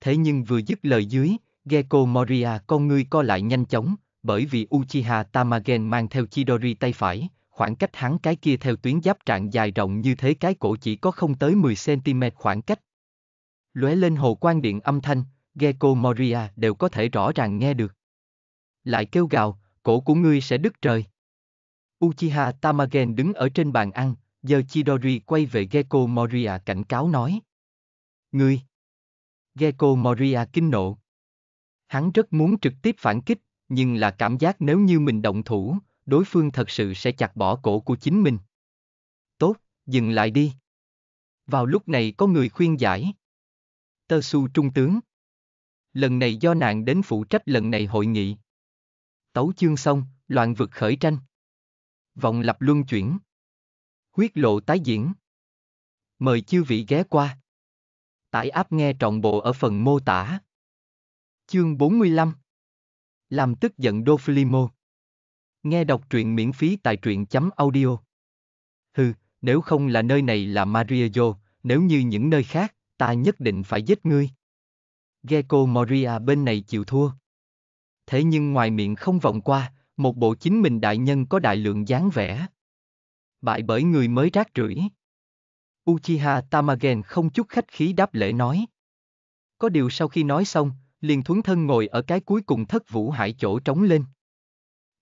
A: Thế nhưng vừa dứt lời dưới, Gecko Moria con ngươi co lại nhanh chóng, bởi vì Uchiha Tamagen mang theo Chidori tay phải, khoảng cách hắn cái kia theo tuyến giáp trạng dài rộng như thế cái cổ chỉ có không tới 10cm khoảng cách. Lóe lên hồ quan điện âm thanh, Gecko Moria đều có thể rõ ràng nghe được. Lại kêu gào, cổ của ngươi sẽ đứt trời. Uchiha Tamagen đứng ở trên bàn ăn, giờ Chidori quay về Gecko Moria cảnh cáo nói. Ngươi! Gecko Moria kinh nộ. Hắn rất muốn trực tiếp phản kích, nhưng là cảm giác nếu như mình động thủ, đối phương thật sự sẽ chặt bỏ cổ của chính mình. Tốt, dừng lại đi. Vào lúc này có người khuyên giải. Tơ su trung tướng. Lần này do nạn đến phụ trách lần này hội nghị. Tấu chương xong, loạn vực khởi tranh. Vòng lập luân chuyển. Huyết lộ tái diễn. Mời chư vị ghé qua. Tải app nghe trọn bộ ở phần mô tả. Chương 45 Làm tức giận Doflimo Nghe đọc truyện miễn phí tại truyện chấm audio. Hừ, nếu không là nơi này là Maria nếu như những nơi khác, ta nhất định phải giết ngươi. Gecko Moria bên này chịu thua. Thế nhưng ngoài miệng không vọng qua, một bộ chính mình đại nhân có đại lượng dáng vẻ. Bại bởi người mới rác rưởi. Uchiha Tamagen không chút khách khí đáp lễ nói. Có điều sau khi nói xong, liền thuấn thân ngồi ở cái cuối cùng thất vũ hải chỗ trống lên.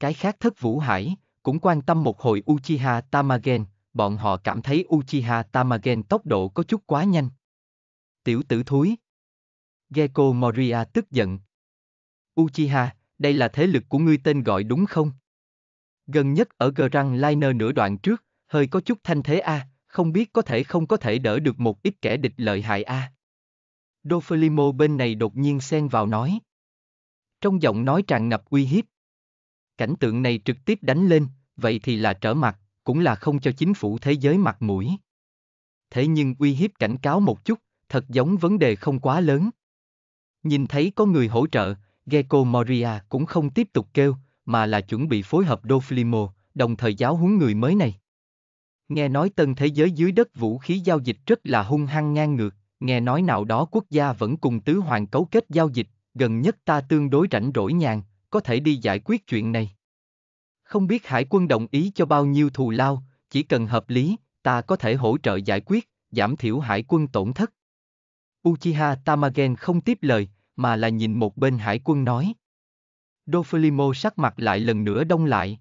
A: Cái khác thất vũ hải, cũng quan tâm một hồi Uchiha Tamagen, bọn họ cảm thấy Uchiha Tamagen tốc độ có chút quá nhanh. Tiểu tử thúi. Gecko Moria tức giận. Uchiha, đây là thế lực của ngươi tên gọi đúng không? Gần nhất ở Grand Liner nửa đoạn trước, hơi có chút thanh thế a, không biết có thể không có thể đỡ được một ít kẻ địch lợi hại a. Dofilimo bên này đột nhiên xen vào nói. Trong giọng nói tràn ngập uy hiếp. Cảnh tượng này trực tiếp đánh lên, vậy thì là trở mặt, cũng là không cho chính phủ thế giới mặt mũi. Thế nhưng uy hiếp cảnh cáo một chút, thật giống vấn đề không quá lớn. Nhìn thấy có người hỗ trợ, Gecko Moria cũng không tiếp tục kêu, mà là chuẩn bị phối hợp Doflimo, đồng thời giáo huấn người mới này. Nghe nói tân thế giới dưới đất vũ khí giao dịch rất là hung hăng ngang ngược, nghe nói nào đó quốc gia vẫn cùng tứ hoàng cấu kết giao dịch, gần nhất ta tương đối rảnh rỗi nhàn, có thể đi giải quyết chuyện này. Không biết hải quân đồng ý cho bao nhiêu thù lao, chỉ cần hợp lý, ta có thể hỗ trợ giải quyết, giảm thiểu hải quân tổn thất. Uchiha Tamagen không tiếp lời, mà là nhìn một bên hải quân nói. Dofilimo sắc mặt lại lần nữa đông lại.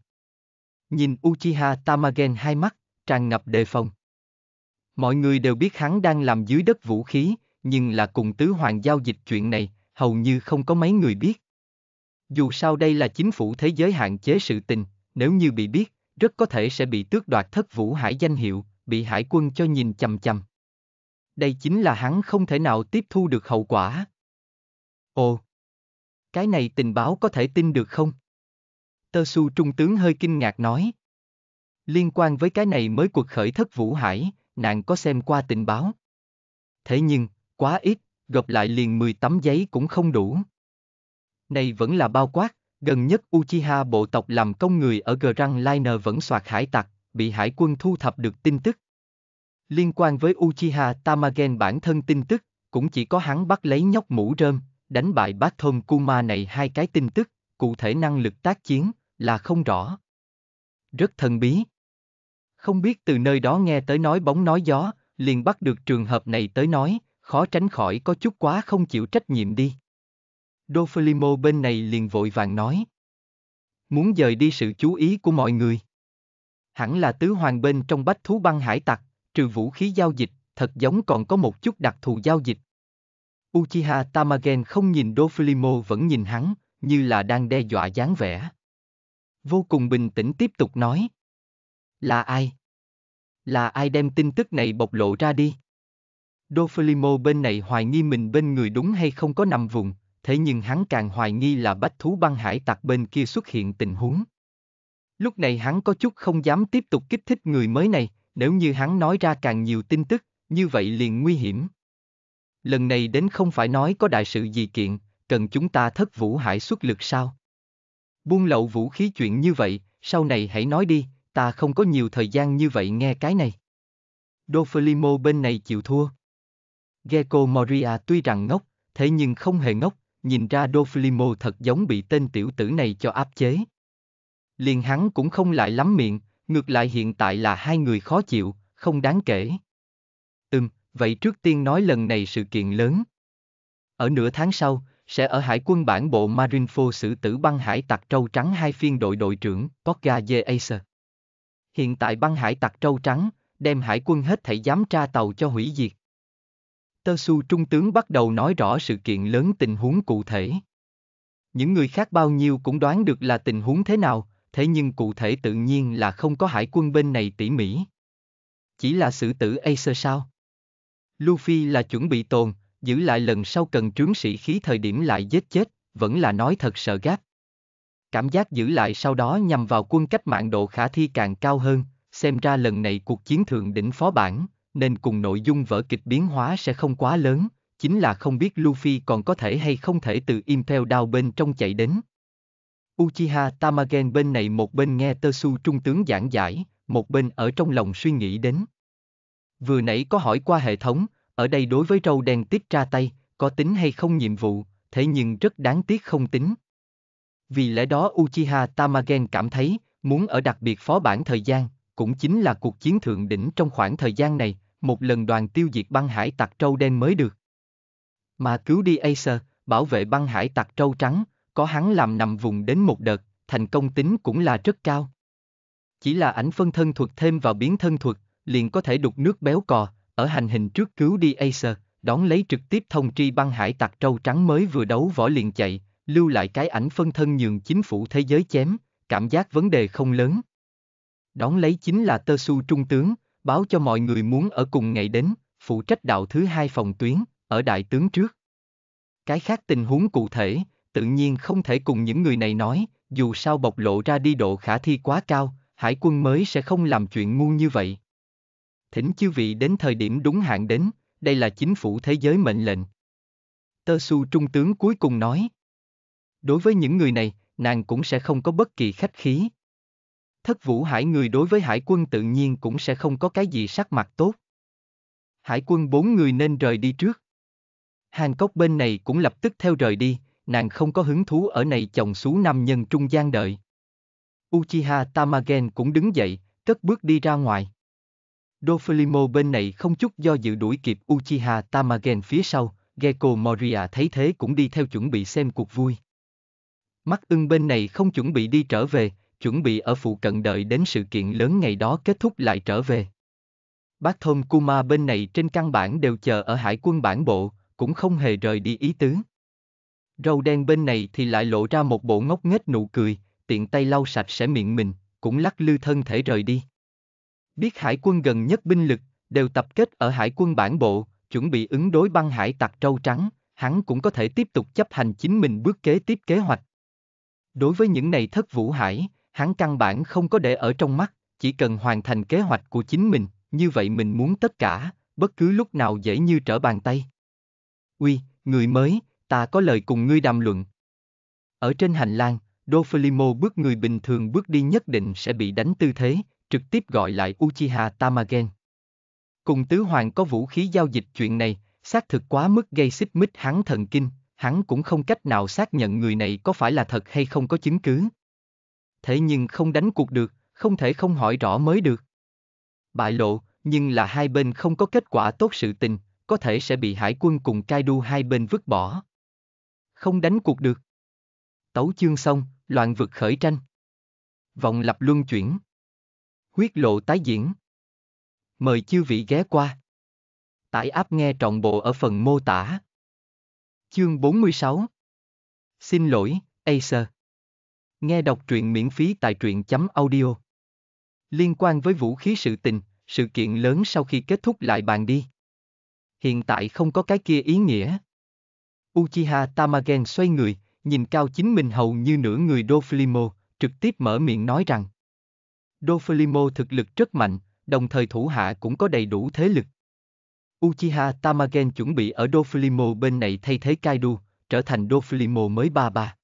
A: Nhìn Uchiha Tamagen hai mắt, tràn ngập đề phòng. Mọi người đều biết hắn đang làm dưới đất vũ khí, nhưng là cùng tứ hoàng giao dịch chuyện này, hầu như không có mấy người biết. Dù sao đây là chính phủ thế giới hạn chế sự tình, nếu như bị biết, rất có thể sẽ bị tước đoạt thất vũ hải danh hiệu, bị hải quân cho nhìn chầm chầm. Đây chính là hắn không thể nào tiếp thu được hậu quả. Ồ! Cái này tình báo có thể tin được không? Tơ su trung tướng hơi kinh ngạc nói. Liên quan với cái này mới cuộc khởi thất vũ hải, nàng có xem qua tình báo. Thế nhưng, quá ít, gộp lại liền 10 tấm giấy cũng không đủ. Này vẫn là bao quát, gần nhất Uchiha bộ tộc làm công người ở Grand Liner vẫn soạt hải tặc, bị hải quân thu thập được tin tức. Liên quan với Uchiha Tamagen bản thân tin tức, cũng chỉ có hắn bắt lấy nhóc mũ rơm, đánh bại bác thôn Kuma này hai cái tin tức, cụ thể năng lực tác chiến, là không rõ. Rất thần bí. Không biết từ nơi đó nghe tới nói bóng nói gió, liền bắt được trường hợp này tới nói, khó tránh khỏi có chút quá không chịu trách nhiệm đi. Dofilimo bên này liền vội vàng nói. Muốn dời đi sự chú ý của mọi người. Hẳn là tứ hoàng bên trong bách thú băng hải tặc, trừ vũ khí giao dịch, thật giống còn có một chút đặc thù giao dịch. Uchiha Tamagen không nhìn Dofilimo vẫn nhìn hắn, như là đang đe dọa dáng vẻ. Vô cùng bình tĩnh tiếp tục nói. Là ai? Là ai đem tin tức này bộc lộ ra đi? Dofilimo bên này hoài nghi mình bên người đúng hay không có nằm vùng, thế nhưng hắn càng hoài nghi là bách thú băng hải tặc bên kia xuất hiện tình huống. Lúc này hắn có chút không dám tiếp tục kích thích người mới này, nếu như hắn nói ra càng nhiều tin tức, như vậy liền nguy hiểm. Lần này đến không phải nói có đại sự gì kiện, cần chúng ta thất vũ hải xuất lực sao? Buông lậu vũ khí chuyện như vậy, sau này hãy nói đi, ta không có nhiều thời gian như vậy nghe cái này. Dofilimo bên này chịu thua. Gecko Moria tuy rằng ngốc, thế nhưng không hề ngốc, nhìn ra Dofilimo thật giống bị tên tiểu tử này cho áp chế. Liền hắn cũng không lại lắm miệng, ngược lại hiện tại là hai người khó chịu, không đáng kể. Ừm, vậy trước tiên nói lần này sự kiện lớn. Ở nửa tháng sau, sẽ ở hải quân bản bộ Marinefo xử tử băng hải tặc trâu trắng hai phiên đội đội trưởng, Porga J. Acer. Hiện tại băng hải tặc trâu trắng, đem hải quân hết thảy dám tra tàu cho hủy diệt. Tơ su trung tướng bắt đầu nói rõ sự kiện lớn tình huống cụ thể. Những người khác bao nhiêu cũng đoán được là tình huống thế nào, thế nhưng cụ thể tự nhiên là không có hải quân bên này tỉ mỉ. Chỉ là xử tử Acer sao? Luffy là chuẩn bị tồn, giữ lại lần sau cần trướng sĩ khí thời điểm lại giết chết, vẫn là nói thật sợ gác. Cảm giác giữ lại sau đó nhằm vào quân cách mạng độ khả thi càng cao hơn, xem ra lần này cuộc chiến thượng đỉnh phó bản, nên cùng nội dung vở kịch biến hóa sẽ không quá lớn, chính là không biết Luffy còn có thể hay không thể từ Impel Down bên trong chạy đến. Uchiha Tamagen bên này một bên nghe Tơ Su trung tướng giảng giải, một bên ở trong lòng suy nghĩ đến. Vừa nãy có hỏi qua hệ thống, ở đây đối với râu đen tiết ra tay, có tính hay không nhiệm vụ, thế nhưng rất đáng tiếc không tính. Vì lẽ đó Uchiha Tamagen cảm thấy, muốn ở đặc biệt phó bản thời gian, cũng chính là cuộc chiến thượng đỉnh trong khoảng thời gian này, một lần đoàn tiêu diệt băng hải tặc trâu đen mới được. Mà cứu đi Acer, bảo vệ băng hải tặc trâu trắng, có hắn làm nằm vùng đến một đợt, thành công tính cũng là rất cao. Chỉ là ảnh phân thân thuật thêm vào biến thân thuật, liền có thể đục nước béo cò, ở hành hình trước cứu đi Acer, đón lấy trực tiếp thông tri băng hải tặc trâu trắng mới vừa đấu võ liền chạy, lưu lại cái ảnh phân thân nhường chính phủ thế giới chém, cảm giác vấn đề không lớn. Đón lấy chính là tơ su trung tướng, báo cho mọi người muốn ở cùng ngày đến, phụ trách đạo thứ hai phòng tuyến, ở đại tướng trước. Cái khác tình huống cụ thể, tự nhiên không thể cùng những người này nói, dù sao bộc lộ ra đi độ khả thi quá cao, hải quân mới sẽ không làm chuyện ngu như vậy. Thỉnh chư vị đến thời điểm đúng hạn đến, đây là chính phủ thế giới mệnh lệnh. Tơ su trung tướng cuối cùng nói. Đối với những người này, nàng cũng sẽ không có bất kỳ khách khí. Thất vũ hải người đối với hải quân tự nhiên cũng sẽ không có cái gì sắc mặt tốt. Hải quân bốn người nên rời đi trước. Hàn Cốc bên này cũng lập tức theo rời đi, nàng không có hứng thú ở này chồng xú nam nhân trung gian đợi. Uchiha Tamagen cũng đứng dậy, cất bước đi ra ngoài. Dofilimo bên này không chút do dự đuổi kịp Uchiha Tamagen phía sau, Gecko Moria thấy thế cũng đi theo chuẩn bị xem cuộc vui. Mắt ưng bên này không chuẩn bị đi trở về, chuẩn bị ở phụ cận đợi đến sự kiện lớn ngày đó kết thúc lại trở về. Bác Thôn Kuma bên này trên căn bản đều chờ ở hải quân bản bộ, cũng không hề rời đi ý tứ. Râu đen bên này thì lại lộ ra một bộ ngốc nghếch nụ cười, tiện tay lau sạch sẽ miệng mình, cũng lắc lư thân thể rời đi. Biết hải quân gần nhất binh lực, đều tập kết ở hải quân bản bộ, chuẩn bị ứng đối băng hải tặc trâu trắng, hắn cũng có thể tiếp tục chấp hành chính mình bước kế tiếp kế hoạch. Đối với những này thất vũ hải, hắn căn bản không có để ở trong mắt, chỉ cần hoàn thành kế hoạch của chính mình, như vậy mình muốn tất cả, bất cứ lúc nào dễ như trở bàn tay. Uy, người mới, ta có lời cùng ngươi đàm luận. Ở trên hành lang, Dofilimo bước người bình thường bước đi nhất định sẽ bị đánh tư thế, trực tiếp gọi lại Uchiha Tamagen. Cùng tứ hoàng có vũ khí giao dịch chuyện này, xác thực quá mức gây xích mích hắn thần kinh, hắn cũng không cách nào xác nhận người này có phải là thật hay không có chứng cứ. Thế nhưng không đánh cuộc được, không thể không hỏi rõ mới được. Bại lộ, nhưng là hai bên không có kết quả tốt sự tình, có thể sẽ bị hải quân cùng cai đu hai bên vứt bỏ. Không đánh cuộc được. Tấu chương xong, loạn vực khởi tranh. vòng lập luân chuyển. Huyết lộ tái diễn. Mời chư vị ghé qua. Tải áp nghe trọn bộ ở phần mô tả. Chương 46 Xin lỗi, Acer. Nghe đọc truyện miễn phí tại truyện chấm audio. Liên quan với vũ khí sự tình, sự kiện lớn sau khi kết thúc lại bàn đi. Hiện tại không có cái kia ý nghĩa. Uchiha Tamagen xoay người, nhìn cao chính mình hầu như nửa người Doflimo, trực tiếp mở miệng nói rằng Doflimo thực lực rất mạnh, đồng thời thủ hạ cũng có đầy đủ thế lực. Uchiha Tamagen chuẩn bị ở Doflamingo bên này thay thế Kaido, trở thành Doflamingo mới ba ba.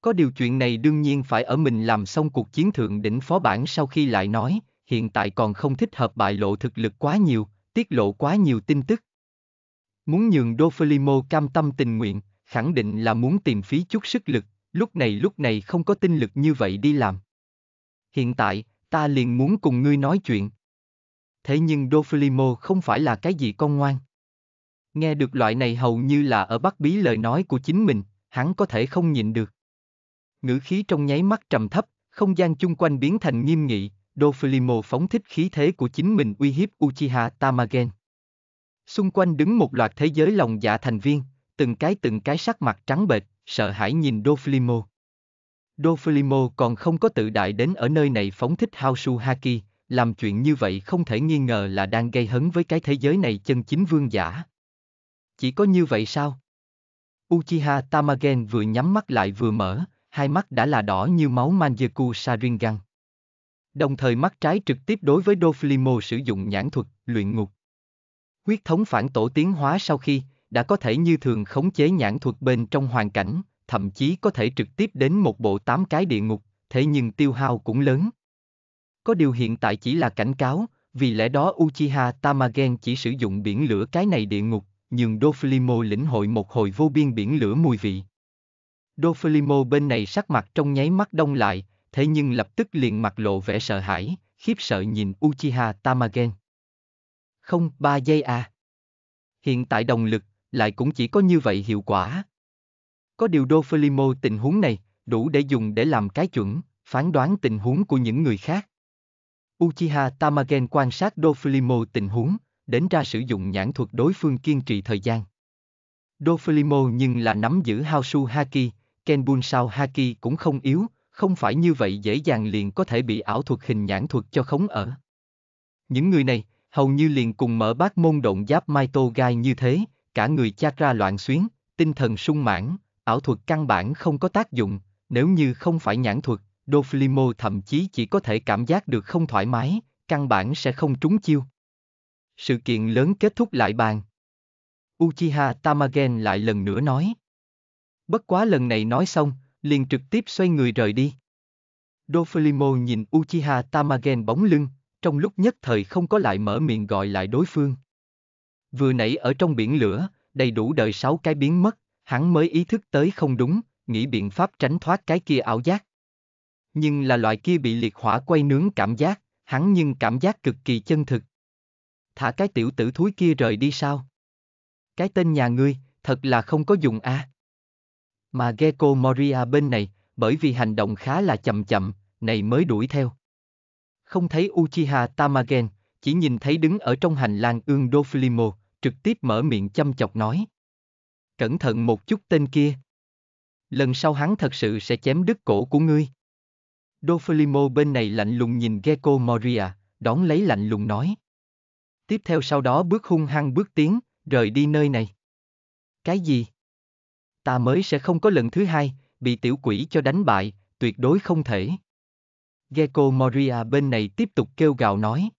A: Có điều chuyện này đương nhiên phải ở mình làm xong cuộc chiến thượng đỉnh phó bản sau khi lại nói, hiện tại còn không thích hợp bại lộ thực lực quá nhiều, tiết lộ quá nhiều tin tức. Muốn nhường Doflamingo cam tâm tình nguyện, khẳng định là muốn tìm phí chút sức lực, lúc này lúc này không có tinh lực như vậy đi làm. Hiện tại, ta liền muốn cùng ngươi nói chuyện. Thế nhưng Dofilimo không phải là cái gì con ngoan. Nghe được loại này hầu như là ở bắt bí lời nói của chính mình, hắn có thể không nhịn được. Ngữ khí trong nháy mắt trầm thấp, không gian chung quanh biến thành nghiêm nghị, Dofilimo phóng thích khí thế của chính mình uy hiếp Uchiha Tamagen. Xung quanh đứng một loạt thế giới lòng dạ thành viên, từng cái từng cái sắc mặt trắng bệch, sợ hãi nhìn Dofilimo. Dofilimo còn không có tự đại đến ở nơi này phóng thích Haosu Haki, làm chuyện như vậy không thể nghi ngờ là đang gây hấn với cái thế giới này chân chính vương giả. Chỉ có như vậy sao? Uchiha Tamagen vừa nhắm mắt lại vừa mở, hai mắt đã là đỏ như máu Manjaku Sharingan. Đồng thời mắt trái trực tiếp đối với Doflimo sử dụng nhãn thuật, luyện ngục. Huyết thống phản tổ tiến hóa sau khi, đã có thể như thường khống chế nhãn thuật bên trong hoàn cảnh, thậm chí có thể trực tiếp đến một bộ tám cái địa ngục, thế nhưng tiêu hao cũng lớn. Có điều hiện tại chỉ là cảnh cáo, vì lẽ đó Uchiha Tamagen chỉ sử dụng biển lửa cái này địa ngục, nhưng Doflimo lĩnh hội một hồi vô biên biển lửa mùi vị. Doflimo bên này sắc mặt trong nháy mắt đông lại, thế nhưng lập tức liền mặt lộ vẻ sợ hãi, khiếp sợ nhìn Uchiha Tamagen. Không, ba giây à. Hiện tại đồng lực, lại cũng chỉ có như vậy hiệu quả. Có điều Doflimo tình huống này, đủ để dùng để làm cái chuẩn, phán đoán tình huống của những người khác. Uchiha Tamagen quan sát Doflamingo tình huống, đến ra sử dụng nhãn thuật đối phương kiên trì thời gian. Doflamingo nhưng là nắm giữ Haosu Haki, Kenbun sao Haki cũng không yếu, không phải như vậy dễ dàng liền có thể bị ảo thuật hình nhãn thuật cho khống ở. Những người này, hầu như liền cùng mở bát môn động giáp Mai Tô Gai như thế, cả người chakra loạn xuyến, tinh thần sung mãn, ảo thuật căn bản không có tác dụng, nếu như không phải nhãn thuật, Doflimo thậm chí chỉ có thể cảm giác được không thoải mái, căn bản sẽ không trúng chiêu. Sự kiện lớn kết thúc lại bàn. Uchiha Tamagen lại lần nữa nói. Bất quá lần này nói xong, liền trực tiếp xoay người rời đi. Doflimo nhìn Uchiha Tamagen bóng lưng, trong lúc nhất thời không có lại mở miệng gọi lại đối phương. Vừa nãy ở trong biển lửa, đầy đủ đợi sáu cái biến mất, hắn mới ý thức tới không đúng, nghĩ biện pháp tránh thoát cái kia ảo giác. Nhưng là loại kia bị liệt hỏa quay nướng cảm giác, hắn nhưng cảm giác cực kỳ chân thực. Thả cái tiểu tử thúi kia rời đi sao? Cái tên nhà ngươi, thật là không có dùng a. Mà Gecko Moria bên này, bởi vì hành động khá là chậm chậm, này mới đuổi theo. Không thấy Uchiha Tamagen, chỉ nhìn thấy đứng ở trong hành lang ương Doflimo, trực tiếp mở miệng chăm chọc nói. Cẩn thận một chút tên kia. Lần sau hắn thật sự sẽ chém đứt cổ của ngươi. Doflimo bên này lạnh lùng nhìn Gecko Moria, đón lấy lạnh lùng nói. Tiếp theo sau đó bước hung hăng bước tiến, rời đi nơi này. Cái gì? Ta mới sẽ không có lần thứ hai, bị tiểu quỷ cho đánh bại, tuyệt đối không thể. Gecko Moria bên này tiếp tục kêu gào nói.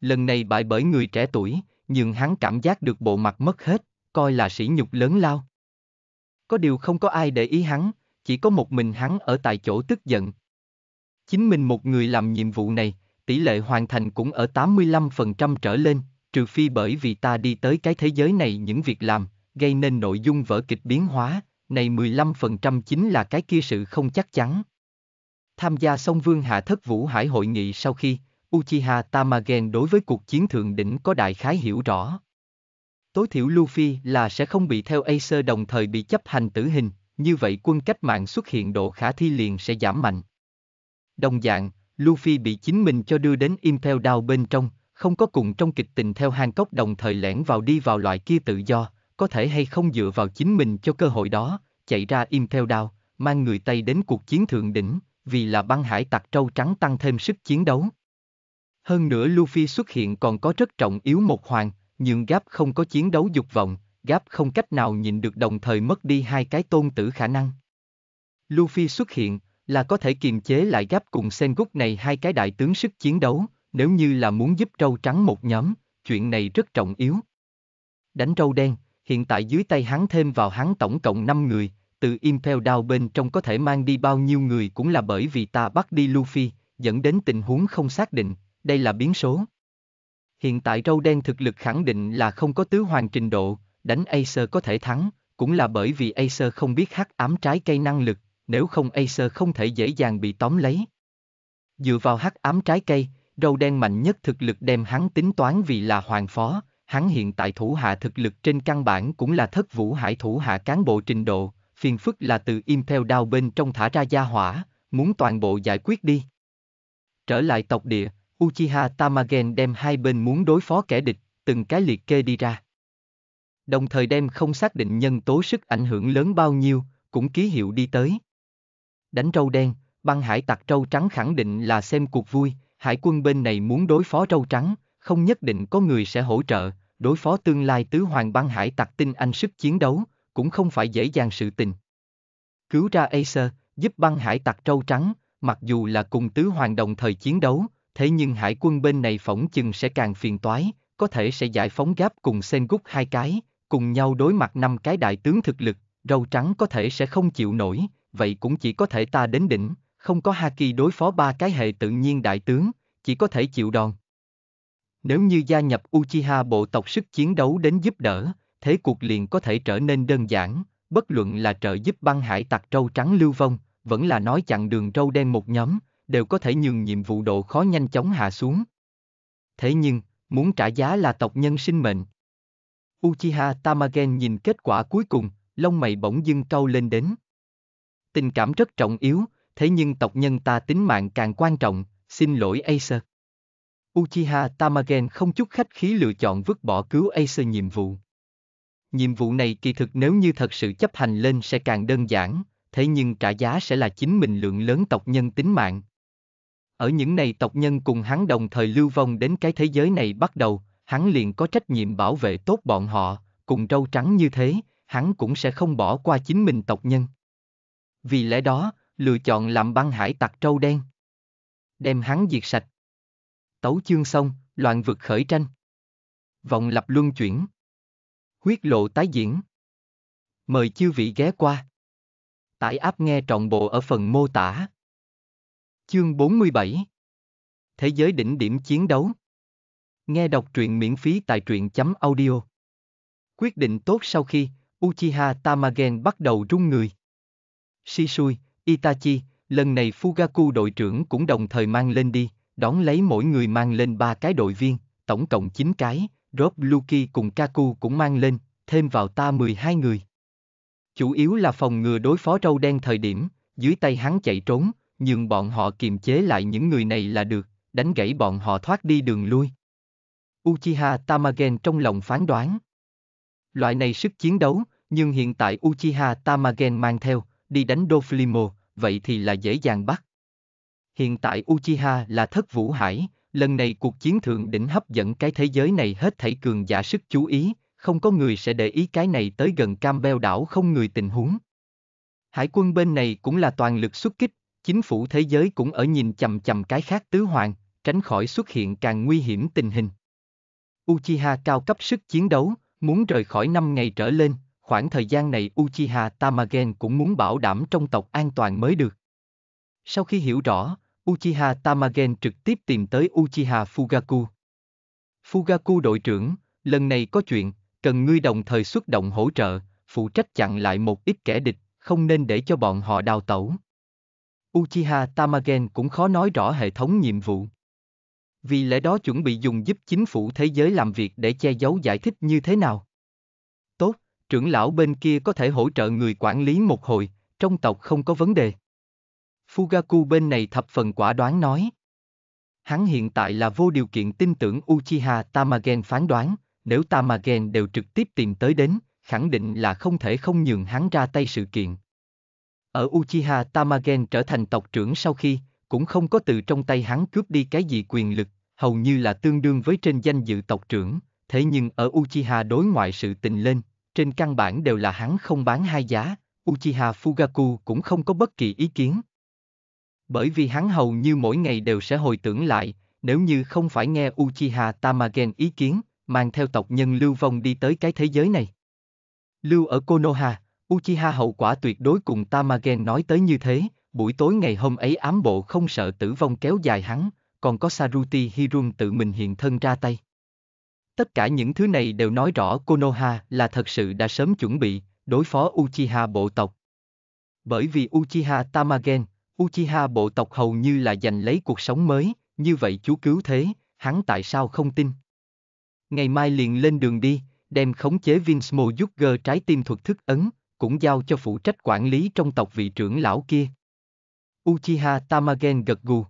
A: Lần này bại bởi người trẻ tuổi, nhưng hắn cảm giác được bộ mặt mất hết, coi là sỉ nhục lớn lao. Có điều không có ai để ý hắn, chỉ có một mình hắn ở tại chỗ tức giận. Chính mình một người làm nhiệm vụ này, tỷ lệ hoàn thành cũng ở 85% trở lên, trừ phi bởi vì ta đi tới cái thế giới này những việc làm, gây nên nội dung vở kịch biến hóa, này 15% chính là cái kia sự không chắc chắn. Tham gia song vương hạ thất vũ hải hội nghị sau khi, Uchiha Tamagen đối với cuộc chiến thượng đỉnh có đại khái hiểu rõ. Tối thiểu Luffy là sẽ không bị theo Acer đồng thời bị chấp hành tử hình, như vậy quân cách mạng xuất hiện độ khả thi liền sẽ giảm mạnh. Đồng dạng, Luffy bị chính mình cho đưa đến Impel Down bên trong, không có cùng trong kịch tình theo Hancock đồng thời lẻn vào đi vào loại kia tự do, có thể hay không dựa vào chính mình cho cơ hội đó, chạy ra Impel Down, mang người Tây đến cuộc chiến thượng đỉnh, vì là băng hải tặc trâu trắng tăng thêm sức chiến đấu. Hơn nữa Luffy xuất hiện còn có rất trọng yếu một hoàng, nhưng Gap không có chiến đấu dục vọng, Gap không cách nào nhìn được đồng thời mất đi hai cái tôn tử khả năng. Luffy xuất hiện, là có thể kiềm chế lại gấp cùng Sengoku này hai cái đại tướng sức chiến đấu, nếu như là muốn giúp trâu trắng một nhóm, chuyện này rất trọng yếu. Đánh trâu đen, hiện tại dưới tay hắn thêm vào hắn tổng cộng 5 người, từ Impel Down bên trong có thể mang đi bao nhiêu người cũng là bởi vì ta bắt đi Luffy, dẫn đến tình huống không xác định, đây là biến số. Hiện tại trâu đen thực lực khẳng định là không có tứ hoàng trình độ, đánh Acer có thể thắng, cũng là bởi vì Acer không biết hắc ám trái cây năng lực, nếu không Acer không thể dễ dàng bị tóm lấy. Dựa vào hắc ám trái cây, râu đen mạnh nhất thực lực đem hắn tính toán vì là hoàng phó, hắn hiện tại thủ hạ thực lực trên căn bản cũng là thất vũ hải thủ hạ cán bộ trình độ, phiền phức là từ im theo đao bên trong thả ra gia hỏa, muốn toàn bộ giải quyết đi. Trở lại tộc địa, Uchiha Tamagen đem hai bên muốn đối phó kẻ địch, từng cái liệt kê đi ra. Đồng thời đem không xác định nhân tố sức ảnh hưởng lớn bao nhiêu, cũng ký hiệu đi tới. Đánh trâu đen, băng hải tặc trâu trắng khẳng định là xem cuộc vui, hải quân bên này muốn đối phó trâu trắng, không nhất định có người sẽ hỗ trợ, đối phó tương lai tứ hoàng băng hải tặc tinh anh sức chiến đấu, cũng không phải dễ dàng sự tình. Cứu ra Acer, giúp băng hải tặc trâu trắng, mặc dù là cùng tứ hoàng đồng thời chiến đấu, thế nhưng hải quân bên này phỏng chừng sẽ càng phiền toái, có thể sẽ giải phóng gáp cùng Sengoku hai cái, cùng nhau đối mặt năm cái đại tướng thực lực, râu trắng có thể sẽ không chịu nổi, vậy cũng chỉ có thể ta đến đỉnh, không có Haki đối phó ba cái hệ tự nhiên đại tướng, chỉ có thể chịu đòn. Nếu như gia nhập Uchiha bộ tộc sức chiến đấu đến giúp đỡ, thế cuộc liền có thể trở nên đơn giản, bất luận là trợ giúp băng hải tặc trâu trắng lưu vong, vẫn là nói chặn đường trâu đen một nhóm, đều có thể nhường nhiệm vụ độ khó nhanh chóng hạ xuống. Thế nhưng, muốn trả giá là tộc nhân sinh mệnh. Uchiha Tamagen nhìn kết quả cuối cùng, lông mày bỗng dưng cau lên đến. Tình cảm rất trọng yếu, thế nhưng tộc nhân ta tính mạng càng quan trọng, xin lỗi Acer. Uchiha Tamagen không chút khách khí lựa chọn vứt bỏ cứu Acer nhiệm vụ. Nhiệm vụ này kỳ thực nếu như thật sự chấp hành lên sẽ càng đơn giản, thế nhưng trả giá sẽ là chính mình lượng lớn tộc nhân tính mạng. Ở những này tộc nhân cùng hắn đồng thời lưu vong đến cái thế giới này bắt đầu, hắn liền có trách nhiệm bảo vệ tốt bọn họ, cùng râu trắng như thế, hắn cũng sẽ không bỏ qua chính mình tộc nhân. Vì lẽ đó, lựa chọn làm băng hải tặc trâu đen. Đem hắn diệt sạch. Tấu chương xong, loạn vực khởi tranh. vòng lập luân chuyển. Huyết lộ tái diễn. Mời chư vị ghé qua. Tải áp nghe trọn bộ ở phần mô tả. Chương 47 Thế giới đỉnh điểm chiến đấu Nghe đọc truyện miễn phí tại truyện chấm audio. Quyết định tốt sau khi, Uchiha Tamagen bắt đầu rung người. Shisui, Itachi, lần này Fugaku đội trưởng cũng đồng thời mang lên đi, đón lấy mỗi người mang lên ba cái đội viên, tổng cộng 9 cái, Rob Luki cùng Kaku cũng mang lên, thêm vào ta 12 người. Chủ yếu là phòng ngừa đối phó râu đen thời điểm, dưới tay hắn chạy trốn, nhưng bọn họ kiềm chế lại những người này là được, đánh gãy bọn họ thoát đi đường lui. Uchiha Tamagen trong lòng phán đoán. Loại này sức chiến đấu, nhưng hiện tại Uchiha Tamagen mang theo, đi đánh Doflimo, vậy thì là dễ dàng bắt. Hiện tại Uchiha là thất vũ hải, lần này cuộc chiến thượng đỉnh hấp dẫn cái thế giới này hết thảy cường giả sức chú ý, không có người sẽ để ý cái này tới gần Campbell đảo không người tình huống. Hải quân bên này cũng là toàn lực xuất kích, chính phủ thế giới cũng ở nhìn chầm chầm cái khác tứ hoàng, tránh khỏi xuất hiện càng nguy hiểm tình hình. Uchiha cao cấp sức chiến đấu, muốn rời khỏi 5 ngày trở lên, khoảng thời gian này Uchiha Tamagen cũng muốn bảo đảm trong tộc an toàn mới được. Sau khi hiểu rõ, Uchiha Tamagen trực tiếp tìm tới Uchiha Fugaku. Fugaku đội trưởng, lần này có chuyện, cần ngươi đồng thời xuất động hỗ trợ, phụ trách chặn lại một ít kẻ địch, không nên để cho bọn họ đào tẩu. Uchiha Tamagen cũng khó nói rõ hệ thống nhiệm vụ. Vì lẽ đó chuẩn bị dùng giúp chính phủ thế giới làm việc để che giấu giải thích như thế nào. Trưởng lão bên kia có thể hỗ trợ người quản lý một hồi, trong tộc không có vấn đề. Fugaku bên này thập phần quả đoán nói. Hắn hiện tại là vô điều kiện tin tưởng Uchiha Tamagen phán đoán, nếu Tamagen đều trực tiếp tìm tới đến, khẳng định là không thể không nhường hắn ra tay sự kiện. Ở Uchiha Tamagen trở thành tộc trưởng sau khi, cũng không có từ trong tay hắn cướp đi cái gì quyền lực, hầu như là tương đương với trên danh dự tộc trưởng, thế nhưng ở Uchiha đối ngoại sự tình lên, trên căn bản đều là hắn không bán hai giá, Uchiha Fugaku cũng không có bất kỳ ý kiến. Bởi vì hắn hầu như mỗi ngày đều sẽ hồi tưởng lại, nếu như không phải nghe Uchiha Tamagen ý kiến, mang theo tộc nhân lưu vong đi tới cái thế giới này. Lưu ở Konoha, Uchiha hậu quả tuyệt đối cùng Tamagen nói tới như thế, buổi tối ngày hôm ấy ám bộ không sợ tử vong kéo dài hắn, còn có Saruti Hirun tự mình hiện thân ra tay. Tất cả những thứ này đều nói rõ Konoha là thật sự đã sớm chuẩn bị, đối phó Uchiha bộ tộc. Bởi vì Uchiha Tamagen, Uchiha bộ tộc hầu như là giành lấy cuộc sống mới, như vậy chú cứu thế, hắn tại sao không tin? Ngày mai liền lên đường đi, đem khống chế Vinsmo Yuger trái tim thuật thức ấn, cũng giao cho phụ trách quản lý trong tộc vị trưởng lão kia. Uchiha Tamagen gật gù.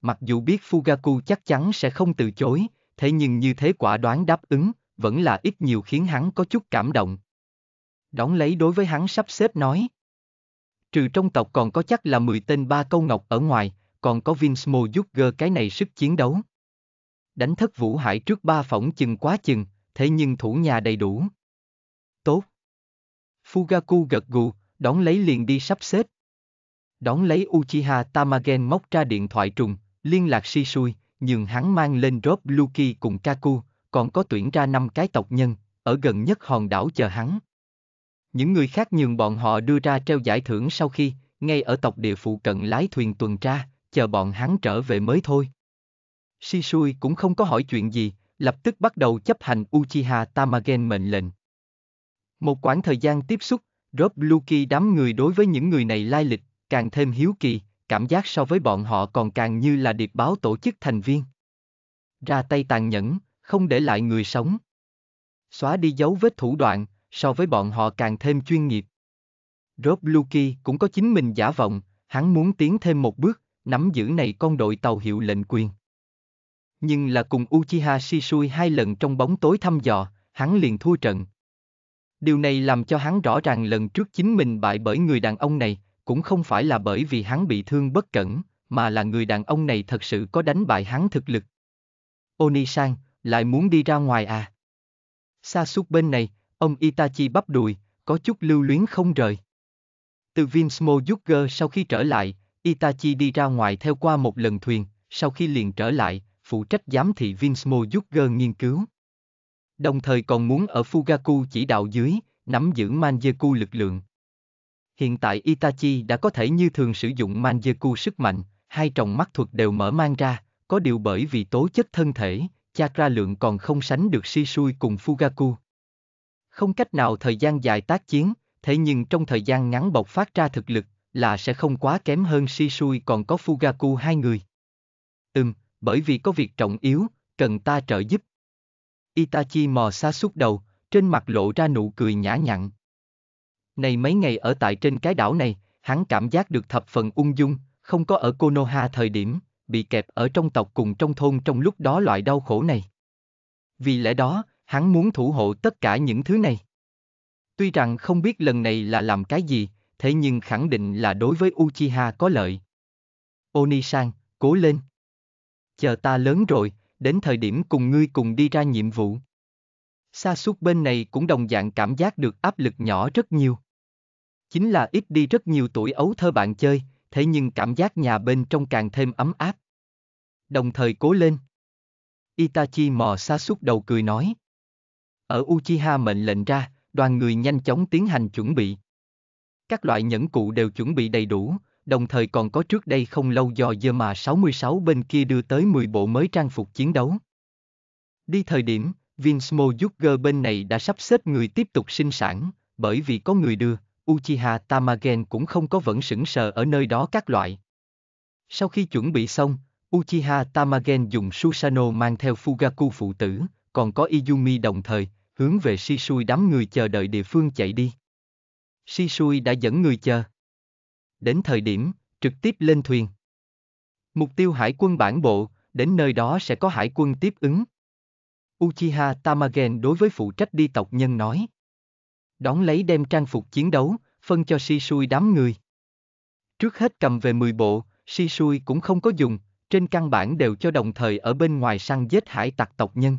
A: Mặc dù biết Fugaku chắc chắn sẽ không từ chối, thế nhưng như thế quả đoán đáp ứng, vẫn là ít nhiều khiến hắn có chút cảm động. Đón lấy đối với hắn sắp xếp nói. Trừ trong tộc còn có chắc là 10 tên ba câu ngọc ở ngoài, còn có Vinsmo Yuger cái này sức chiến đấu. Đánh thất vũ hải trước ba phỏng chừng quá chừng, thế nhưng thủ nhà đầy đủ. Tốt. Fugaku gật gù, đón lấy liền đi sắp xếp. Đón lấy Uchiha Tamagen móc ra điện thoại trùng, liên lạc Shisui, nhường hắn mang lên Rob Luki cùng Kaku, còn có tuyển ra năm cái tộc nhân, ở gần nhất hòn đảo chờ hắn. Những người khác nhường bọn họ đưa ra treo giải thưởng sau khi, ngay ở tộc địa phụ cận lái thuyền tuần tra, chờ bọn hắn trở về mới thôi. Shisui cũng không có hỏi chuyện gì, lập tức bắt đầu chấp hành Uchiha Tamagen mệnh lệnh. Một quãng thời gian tiếp xúc, Rob Luki đám người đối với những người này lai lịch, càng thêm hiếu kỳ, cảm giác so với bọn họ còn càng như là điệp báo tổ chức thành viên. Ra tay tàn nhẫn, không để lại người sống. Xóa đi dấu vết thủ đoạn, so với bọn họ càng thêm chuyên nghiệp. Rob Luki cũng có chính mình giả vọng, hắn muốn tiến thêm một bước, nắm giữ này con đội tàu hiệu lệnh quyền. Nhưng là cùng Uchiha Shisui hai lần trong bóng tối thăm dò, hắn liền thua trận. Điều này làm cho hắn rõ ràng lần trước chính mình bại bởi người đàn ông này, cũng không phải là bởi vì hắn bị thương bất cẩn, mà là người đàn ông này thật sự có đánh bại hắn thực lực. Oni-san, lại muốn đi ra ngoài à? Xa suốt bên này, ông Itachi bắp đùi, có chút lưu luyến không rời. Từ Vinsmo Jugger sau khi trở lại, Itachi đi ra ngoài theo qua một lần thuyền, sau khi liền trở lại, phụ trách giám thị Vinsmo Jugger nghiên cứu. Đồng thời còn muốn ở Fugaku chỉ đạo dưới, nắm giữ Manjeku lực lượng. Hiện tại Itachi đã có thể như thường sử dụng Manjeku sức mạnh, hai tròng mắt thuật đều mở mang ra, có điều bởi vì tố chất thân thể, chakra lượng còn không sánh được Shisui cùng Fugaku. Không cách nào thời gian dài tác chiến, thế nhưng trong thời gian ngắn bộc phát ra thực lực, là sẽ không quá kém hơn Shisui còn có Fugaku hai người. Ừm, bởi vì có việc trọng yếu, cần ta trợ giúp. Itachi mò xa suốt đầu, trên mặt lộ ra nụ cười nhã nhặn. Này mấy ngày ở tại trên cái đảo này, hắn cảm giác được thập phần ung dung, không có ở Konoha thời điểm, bị kẹp ở trong tộc cùng trong thôn trong lúc đó loại đau khổ này. Vì lẽ đó, hắn muốn thủ hộ tất cả những thứ này. Tuy rằng không biết lần này là làm cái gì, thế nhưng khẳng định là đối với Uchiha có lợi. Oni-san, cố lên. Chờ ta lớn rồi, đến thời điểm cùng ngươi cùng đi ra nhiệm vụ. Sa suốt bên này cũng đồng dạng cảm giác được áp lực nhỏ rất nhiều. Chính là ít đi rất nhiều tuổi ấu thơ bạn chơi, thế nhưng cảm giác nhà bên trong càng thêm ấm áp. Đồng thời cố lên. Itachi mò xa suốt đầu cười nói. Ở Uchiha mệnh lệnh ra, đoàn người nhanh chóng tiến hành chuẩn bị. Các loại nhẫn cụ đều chuẩn bị đầy đủ, đồng thời còn có trước đây không lâu do dơ mà 66 bên kia đưa tới 10 bộ mới trang phục chiến đấu. Đi thời điểm, Vinsmo Jugger bên này đã sắp xếp người tiếp tục sinh sản, bởi vì có người đưa, Uchiha Tamagen cũng không có vẫn sững sờ ở nơi đó các loại. Sau khi chuẩn bị xong, Uchiha Tamagen dùng Susano mang theo Fugaku phụ tử, còn có Izumi đồng thời, hướng về Shisui đám người chờ đợi địa phương chạy đi. Shisui đã dẫn người chờ. Đến thời điểm, trực tiếp lên thuyền. Mục tiêu hải quân bản bộ, đến nơi đó sẽ có hải quân tiếp ứng. Uchiha Tamagen đối với phụ trách đi tộc nhân nói. Đón lấy đem trang phục chiến đấu, phân cho Shisui đám người. Trước hết cầm về 10 bộ, Shisui cũng không có dùng, trên căn bản đều cho đồng thời ở bên ngoài săn giết hải tặc tộc nhân.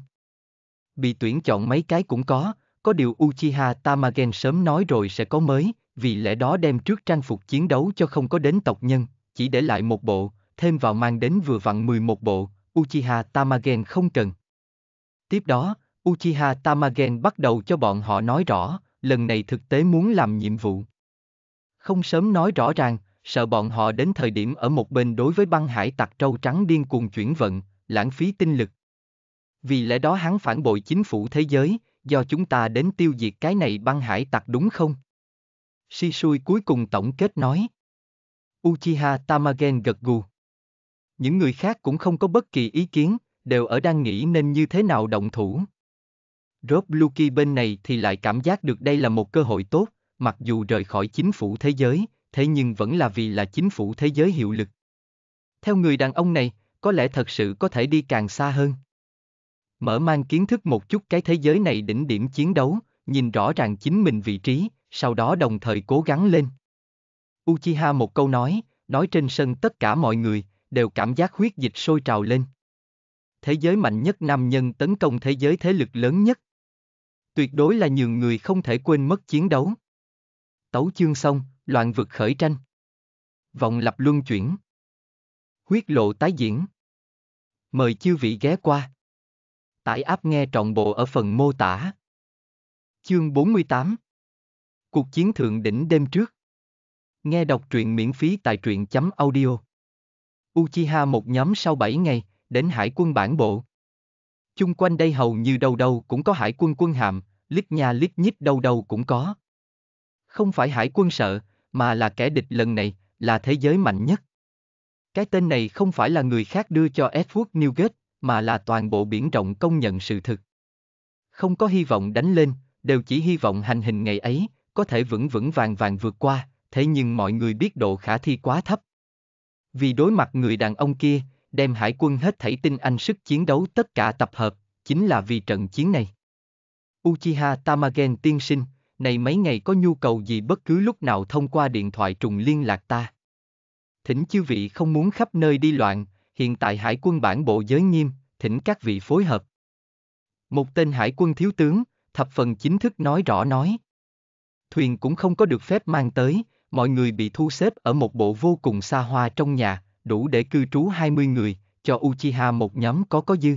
A: Bị tuyển chọn mấy cái cũng có, có điều Uchiha Tamagen sớm nói rồi sẽ có mới, vì lẽ đó đem trước trang phục chiến đấu cho không có đến tộc nhân, chỉ để lại một bộ, thêm vào mang đến vừa vặn 11 bộ, Uchiha Tamagen không cần. Tiếp đó, Uchiha Tamagen bắt đầu cho bọn họ nói rõ, lần này thực tế muốn làm nhiệm vụ. Không sớm nói rõ ràng, sợ bọn họ đến thời điểm ở một bên đối với băng hải tặc trâu trắng điên cuồng chuyển vận, lãng phí tinh lực. Vì lẽ đó hắn phản bội chính phủ thế giới, do chúng ta đến tiêu diệt cái này băng hải tặc đúng không? Shisui cuối cùng tổng kết nói. Uchiha Tamagen gật gù. Những người khác cũng không có bất kỳ ý kiến, đều ở đang nghĩ nên như thế nào động thủ. Rob Luki bên này thì lại cảm giác được đây là một cơ hội tốt, mặc dù rời khỏi chính phủ thế giới, thế nhưng vẫn là vì là chính phủ thế giới hiệu lực. Theo người đàn ông này, có lẽ thật sự có thể đi càng xa hơn. Mở mang kiến thức một chút cái thế giới này đỉnh điểm chiến đấu, nhìn rõ ràng chính mình vị trí, sau đó đồng thời cố gắng lên. Uchiha một câu nói, nói trên sân tất cả mọi người, đều cảm giác huyết dịch sôi trào lên. Thế giới mạnh nhất nam nhân tấn công thế giới thế lực lớn nhất. Tuyệt đối là nhường người không thể quên mất chiến đấu. Tấu chương xong, loạn vực khởi tranh. Vọng lập luân chuyển. Huyết lộ tái diễn. Mời chư vị ghé qua. Tải áp nghe trọn bộ ở phần mô tả. Chương 48 Cuộc chiến thượng đỉnh đêm trước Nghe đọc truyện miễn phí tại truyện chấm audio Uchiha một nhóm sau 7 ngày, đến hải quân bản bộ. Chung quanh đây hầu như đâu đâu cũng có hải quân quân hạm, lít nhà lít nhít đâu đâu cũng có. Không phải hải quân sợ, mà là kẻ địch lần này, là thế giới mạnh nhất. Cái tên này không phải là người khác đưa cho Edward Newgate, mà là toàn bộ biển rộng công nhận sự thực. Không có hy vọng đánh lên, đều chỉ hy vọng hành hình ngày ấy, có thể vững vững vàng vàng vượt qua, thế nhưng mọi người biết độ khả thi quá thấp. Vì đối mặt người đàn ông kia, đem hải quân hết thảy tinh anh sức chiến đấu tất cả tập hợp, chính là vì trận chiến này. Uchiha Tamagen tiên sinh, này mấy ngày có nhu cầu gì bất cứ lúc nào thông qua điện thoại trùng liên lạc ta. Thỉnh chư vị không muốn khắp nơi đi loạn, hiện tại hải quân bản bộ giới nghiêm, thỉnh các vị phối hợp. Một tên hải quân thiếu tướng, thập phần chính thức nói rõ nói. Thuyền cũng không có được phép mang tới, mọi người bị thu xếp ở một bộ vô cùng xa hoa trong nhà, đủ để cư trú 20 người, cho Uchiha một nhóm có có dư.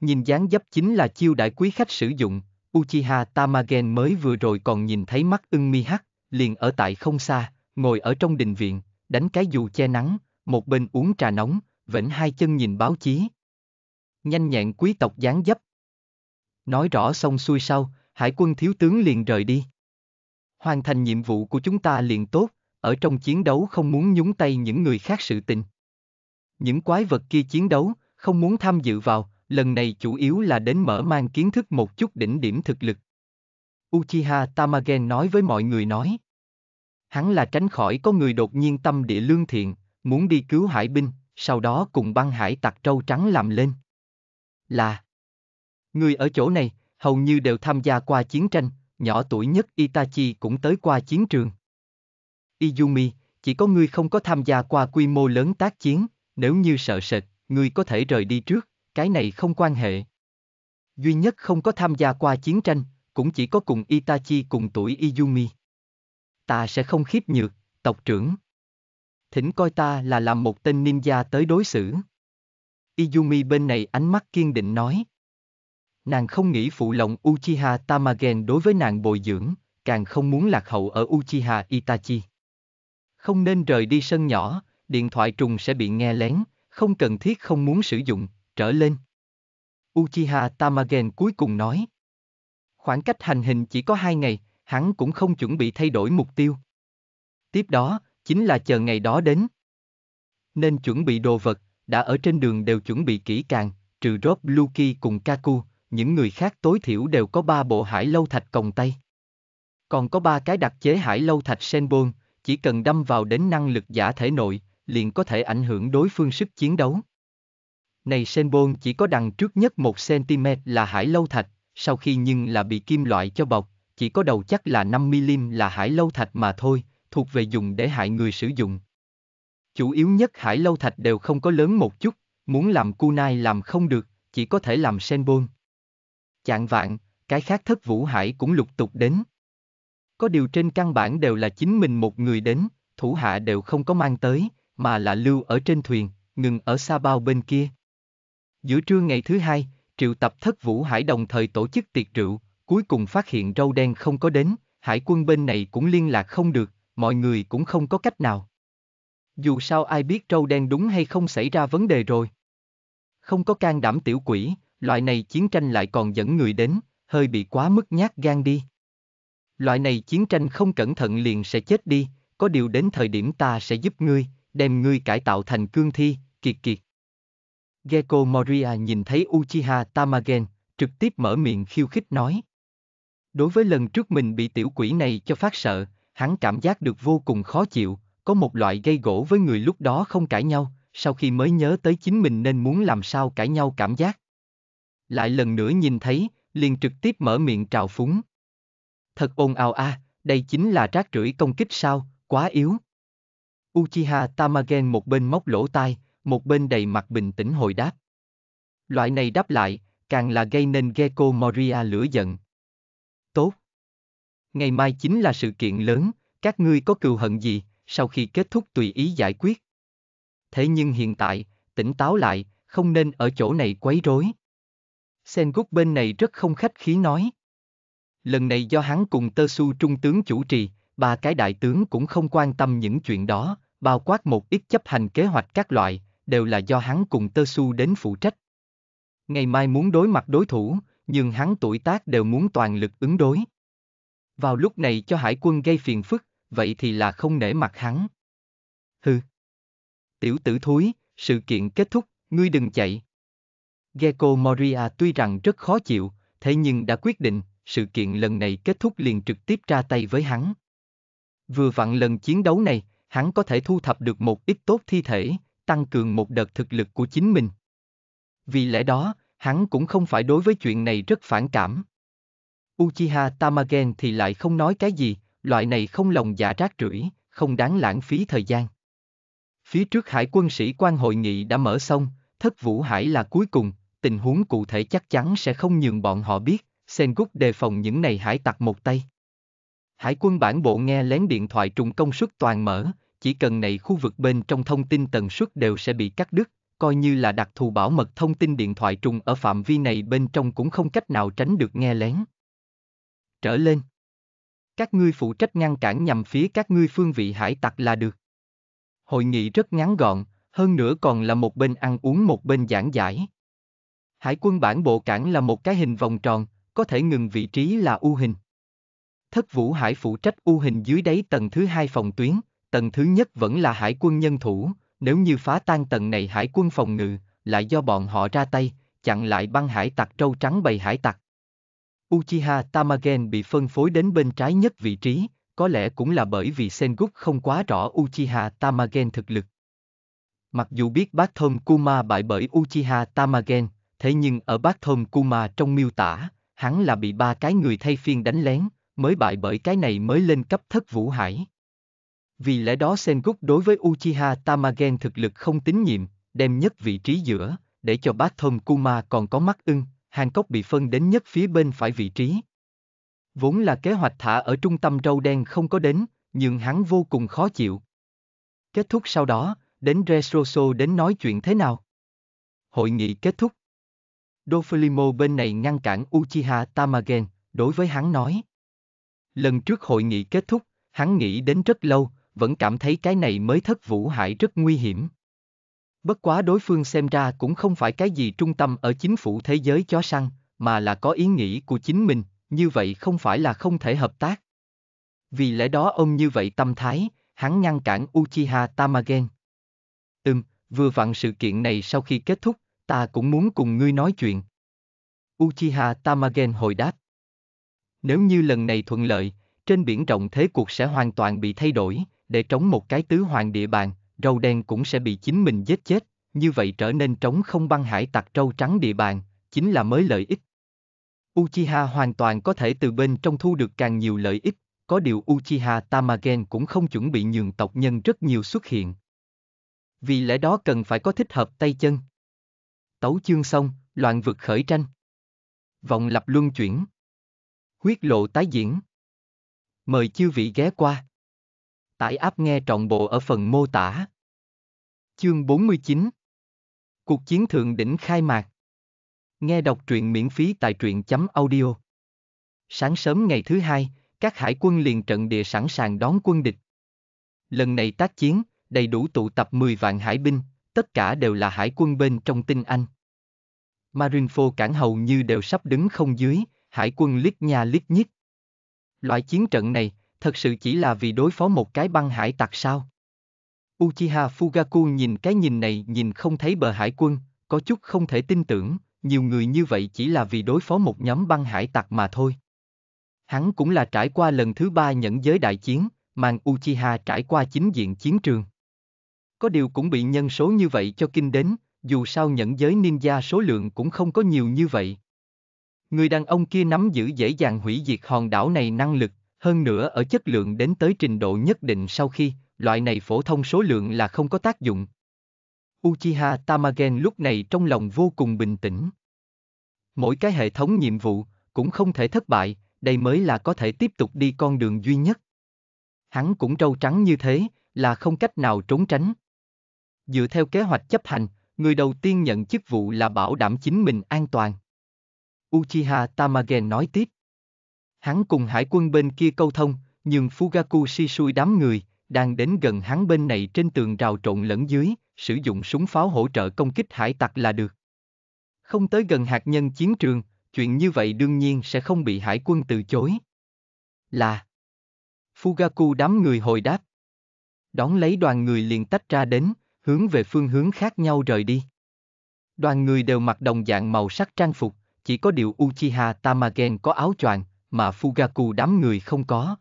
A: Nhìn dáng dấp chính là chiêu đại quý khách sử dụng, Uchiha Tamagen mới vừa rồi còn nhìn thấy mắt ưng mi hắc, liền ở tại không xa, ngồi ở trong đình viện, đánh cái dù che nắng, một bên uống trà nóng, vẫn hai chân nhìn báo chí. Nhanh nhẹn quý tộc dáng dấp. Nói rõ xong xuôi sau, hải quân thiếu tướng liền rời đi. Hoàn thành nhiệm vụ của chúng ta liền tốt, ở trong chiến đấu không muốn nhúng tay những người khác sự tình. Những quái vật kia chiến đấu, không muốn tham dự vào, lần này chủ yếu là đến mở mang kiến thức một chút đỉnh điểm thực lực. Uchiha Tamagen nói với mọi người nói. Hắn là tránh khỏi có người đột nhiên tâm địa lương thiện, muốn đi cứu hải binh, sau đó cùng băng hải tặc trâu trắng làm lên. Là Người ở chỗ này, hầu như đều tham gia qua chiến tranh, nhỏ tuổi nhất Itachi cũng tới qua chiến trường. Izumi, chỉ có ngươi không có tham gia qua quy mô lớn tác chiến, nếu như sợ sệt, ngươi có thể rời đi trước, cái này không quan hệ. Duy nhất không có tham gia qua chiến tranh, cũng chỉ có cùng Itachi cùng tuổi Izumi. Ta sẽ không khiếp nhược, tộc trưởng. Thỉnh coi ta là làm một tên ninja tới đối xử. Izumi bên này ánh mắt kiên định nói. Nàng không nghĩ phụ lòng Uchiha Tamagen đối với nàng bồi dưỡng, càng không muốn lạc hậu ở Uchiha Itachi. Không nên rời đi sân nhỏ, điện thoại trùng sẽ bị nghe lén, không cần thiết không muốn sử dụng, trở lên. Uchiha Tamagen cuối cùng nói. Khoảng cách hành hình chỉ có hai ngày, hắn cũng không chuẩn bị thay đổi mục tiêu. Tiếp đó, chính là chờ ngày đó đến. Nên chuẩn bị đồ vật, đã ở trên đường đều chuẩn bị kỹ càng, trừ Rob Luki cùng Kaku, những người khác tối thiểu đều có ba bộ hải lâu thạch còng tay. Còn có ba cái đặc chế hải lâu thạch Senbon, chỉ cần đâm vào đến năng lực giả thể nội, liền có thể ảnh hưởng đối phương sức chiến đấu. Này Senbon chỉ có đằng trước nhất 1cm là hải lâu thạch, sau khi nhưng là bị kim loại cho bọc, chỉ có đầu chắc là 5mm là hải lâu thạch mà thôi, thuộc về dùng để hại người sử dụng. Chủ yếu nhất hải lâu thạch đều không có lớn một chút, muốn làm kunai làm không được, chỉ có thể làm Senbon. Chạng vạn, cái khác thất vũ hải cũng lục tục đến. Có điều trên căn bản đều là chính mình một người đến, thủ hạ đều không có mang tới, mà là lưu ở trên thuyền, ngừng ở xa bao bên kia. Giữa trưa ngày thứ hai, triệu tập thất vũ hải đồng thời tổ chức tiệc rượu, cuối cùng phát hiện râu đen không có đến, hải quân bên này cũng liên lạc không được, mọi người cũng không có cách nào. Dù sao ai biết râu đen đúng hay không xảy ra vấn đề rồi. Không có can đảm tiểu quỷ, loại này chiến tranh lại còn dẫn người đến, hơi bị quá mức nhát gan đi. Loại này chiến tranh không cẩn thận liền sẽ chết đi, có điều đến thời điểm ta sẽ giúp ngươi, đem ngươi cải tạo thành cương thi, kiệt kiệt. Gecko Moria nhìn thấy Uchiha Tamagen, trực tiếp mở miệng khiêu khích nói. Đối với lần trước mình bị tiểu quỷ này cho phát sợ, hắn cảm giác được vô cùng khó chịu, có một loại gây gỗ với người lúc đó không cãi nhau, sau khi mới nhớ tới chính mình nên muốn làm sao cãi nhau cảm giác. Lại lần nữa nhìn thấy, liền trực tiếp mở miệng trào phúng. Thật ồn ào a, đây chính là rác rưởi công kích sao, quá yếu. Uchiha Tamagen một bên móc lỗ tai, một bên đầy mặt bình tĩnh hồi đáp. Loại này đáp lại, càng là gây nên Gecko Moria lửa giận. Tốt. Ngày mai chính là sự kiện lớn, các ngươi có cừu hận gì, sau khi kết thúc tùy ý giải quyết. Thế nhưng hiện tại, tỉnh táo lại, không nên ở chỗ này quấy rối. Sengoku bên này rất không khách khí nói. Lần này do hắn cùng Tơ Su trung tướng chủ trì, ba cái đại tướng cũng không quan tâm những chuyện đó, bao quát một ít chấp hành kế hoạch các loại, đều là do hắn cùng Tơ Su đến phụ trách. Ngày mai muốn đối mặt đối thủ, nhưng hắn tuổi tác đều muốn toàn lực ứng đối. Vào lúc này cho hải quân gây phiền phức, vậy thì là không nể mặt hắn. Hừ. Tiểu tử thúi, sự kiện kết thúc, ngươi đừng chạy. Gecko Moria tuy rằng rất khó chịu, thế nhưng đã quyết định, sự kiện lần này kết thúc liền trực tiếp ra tay với hắn. Vừa vặn lần chiến đấu này, hắn có thể thu thập được một ít tốt thi thể, tăng cường một đợt thực lực của chính mình. Vì lẽ đó, hắn cũng không phải đối với chuyện này rất phản cảm. Uchiha Tamagen thì lại không nói cái gì, loại này không lòng dạ rác rưởi, không đáng lãng phí thời gian. Phía trước hải quân sĩ quan hội nghị đã mở xong, thất vũ hải là cuối cùng, tình huống cụ thể chắc chắn sẽ không nhường bọn họ biết, Sengoku đề phòng những này hải tặc một tay. Hải quân bản bộ nghe lén điện thoại trùng công suất toàn mở, chỉ cần này khu vực bên trong thông tin tần suất đều sẽ bị cắt đứt, coi như là đặc thù bảo mật thông tin điện thoại trùng ở phạm vi này bên trong cũng không cách nào tránh được nghe lén. Trở lên. Các ngươi phụ trách ngăn cản nhằm phía các ngươi phương vị hải tặc là được. Hội nghị rất ngắn gọn, hơn nữa còn là một bên ăn uống một bên giảng giải. Hải quân bản bộ cảng là một cái hình vòng tròn, có thể ngừng vị trí là U hình. Thất Vũ Hải phụ trách U hình dưới đáy tầng thứ hai phòng tuyến, tầng thứ nhất vẫn là hải quân nhân thủ, nếu như phá tan tầng này hải quân phòng ngự, lại do bọn họ ra tay, chặn lại băng hải tặc trâu trắng bầy hải tặc. Uchiha Tamagen bị phân phối đến bên trái nhất vị trí, có lẽ cũng là bởi vì Sengoku không quá rõ Uchiha Tamagen thực lực. Mặc dù biết bác thôn Kuma bại bởi Uchiha Tamagen, thế nhưng ở bác thôn Kuma trong miêu tả, hắn là bị ba cái người thay phiên đánh lén, mới bại bởi cái này mới lên cấp thất vũ hải. Vì lẽ đó Sengoku đối với Uchiha Tamagen thực lực không tín nhiệm, đem nhất vị trí giữa, để cho bác thôn Kuma còn có mắt ưng, Hancock bị phân đến nhất phía bên phải vị trí. Vốn là kế hoạch thả ở trung tâm râu đen không có đến, nhưng hắn vô cùng khó chịu. Kết thúc sau đó, đến Resroso đến nói chuyện thế nào. Hội nghị kết thúc. Dofilimo bên này ngăn cản Uchiha Tamagen, đối với hắn nói. Lần trước hội nghị kết thúc, hắn nghĩ đến rất lâu, vẫn cảm thấy cái này mới thất vũ hại rất nguy hiểm. Bất quá đối phương xem ra cũng không phải cái gì trung tâm ở chính phủ thế giới chó săn, mà là có ý nghĩ của chính mình, như vậy không phải là không thể hợp tác. Vì lẽ đó ông như vậy tâm thái, hắn ngăn cản Uchiha Tamagen. Ừm, vừa vặn sự kiện này sau khi kết thúc, ta cũng muốn cùng ngươi nói chuyện. Uchiha Tamagen hồi đáp. Nếu như lần này thuận lợi, trên biển rộng thế cuộc sẽ hoàn toàn bị thay đổi, để trống một cái tứ hoàng địa bàn, râu đen cũng sẽ bị chính mình giết chết, như vậy trở nên trống không băng hải tặc râu trắng địa bàn, chính là mới lợi ích. Uchiha hoàn toàn có thể từ bên trong thu được càng nhiều lợi ích, có điều Uchiha Tamagen cũng không chuẩn bị nhường tộc nhân rất nhiều xuất hiện. Vì lẽ đó cần phải có thích hợp tay chân. Tấu chương xong, loạn vực khởi tranh. vòng lập luân chuyển. Huyết lộ tái diễn. Mời chư vị ghé qua. Tải áp nghe trọn bộ ở phần mô tả. Chương 49 Cuộc chiến thượng đỉnh khai mạc Nghe đọc truyện miễn phí tại truyện chấm audio. Sáng sớm ngày thứ hai, các hải quân liền trận địa sẵn sàng đón quân địch. Lần này tác chiến, đầy đủ tụ tập 10 vạn hải binh, tất cả đều là hải quân bên trong tinh Anh. Marinefo cảng hầu như đều sắp đứng không dưới, hải quân liếc nha liếc nhít. Loại chiến trận này, thật sự chỉ là vì đối phó một cái băng hải tặc sao? Uchiha Fugaku nhìn cái nhìn này nhìn không thấy bờ hải quân, có chút không thể tin tưởng, nhiều người như vậy chỉ là vì đối phó một nhóm băng hải tặc mà thôi. Hắn cũng là trải qua lần thứ ba nhẫn giới đại chiến, mang Uchiha trải qua chính diện chiến trường. Có điều cũng bị nhân số như vậy cho kinh đến, dù sao nhẫn giới ninja số lượng cũng không có nhiều như vậy. Người đàn ông kia nắm giữ dễ dàng hủy diệt hòn đảo này năng lực, hơn nữa ở chất lượng đến tới trình độ nhất định sau khi, loại này phổ thông số lượng là không có tác dụng. Uchiha Tamagen lúc này trong lòng vô cùng bình tĩnh. Mỗi cái hệ thống nhiệm vụ, cũng không thể thất bại, đây mới là có thể tiếp tục đi con đường duy nhất. Hắn cũng trâu trắng như thế, là không cách nào trốn tránh. Dựa theo kế hoạch chấp hành, người đầu tiên nhận chức vụ là bảo đảm chính mình an toàn. Uchiha Tamagen nói tiếp. Hắn cùng hải quân bên kia câu thông, nhưng Fugaku Shisui đám người, đang đến gần hắn bên này trên tường rào trộn lẫn dưới, sử dụng súng pháo hỗ trợ công kích hải tặc là được. Không tới gần hạt nhân chiến trường, chuyện như vậy đương nhiên sẽ không bị hải quân từ chối. Là Fugaku đám người hồi đáp. Đón lấy đoàn người liền tách ra đến, hướng về phương hướng khác nhau rời đi. Đoàn người đều mặc đồng dạng màu sắc trang phục, chỉ có điều Uchiha Tamagen có áo choàng, mà Fugaku đám người không có.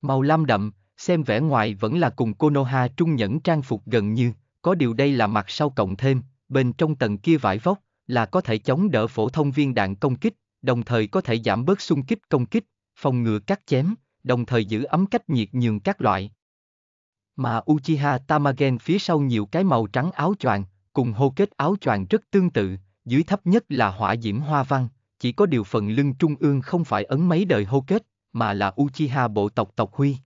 A: Màu lam đậm, xem vẻ ngoài vẫn là cùng Konoha trung nhẫn trang phục gần như, có điều đây là mặt sau cộng thêm, bên trong tầng kia vải vóc, là có thể chống đỡ phổ thông viên đạn công kích, đồng thời có thể giảm bớt xung kích công kích, phòng ngừa cắt chém, đồng thời giữ ấm cách nhiệt nhường các loại. Mà Uchiha Tamagen phía sau nhiều cái màu trắng áo choàng, cùng hô kết áo choàng rất tương tự, dưới thấp nhất là hỏa diễm hoa văn, chỉ có điều phần lưng trung ương không phải ấn mấy đời hô kết, mà là Uchiha bộ tộc tộc Huy.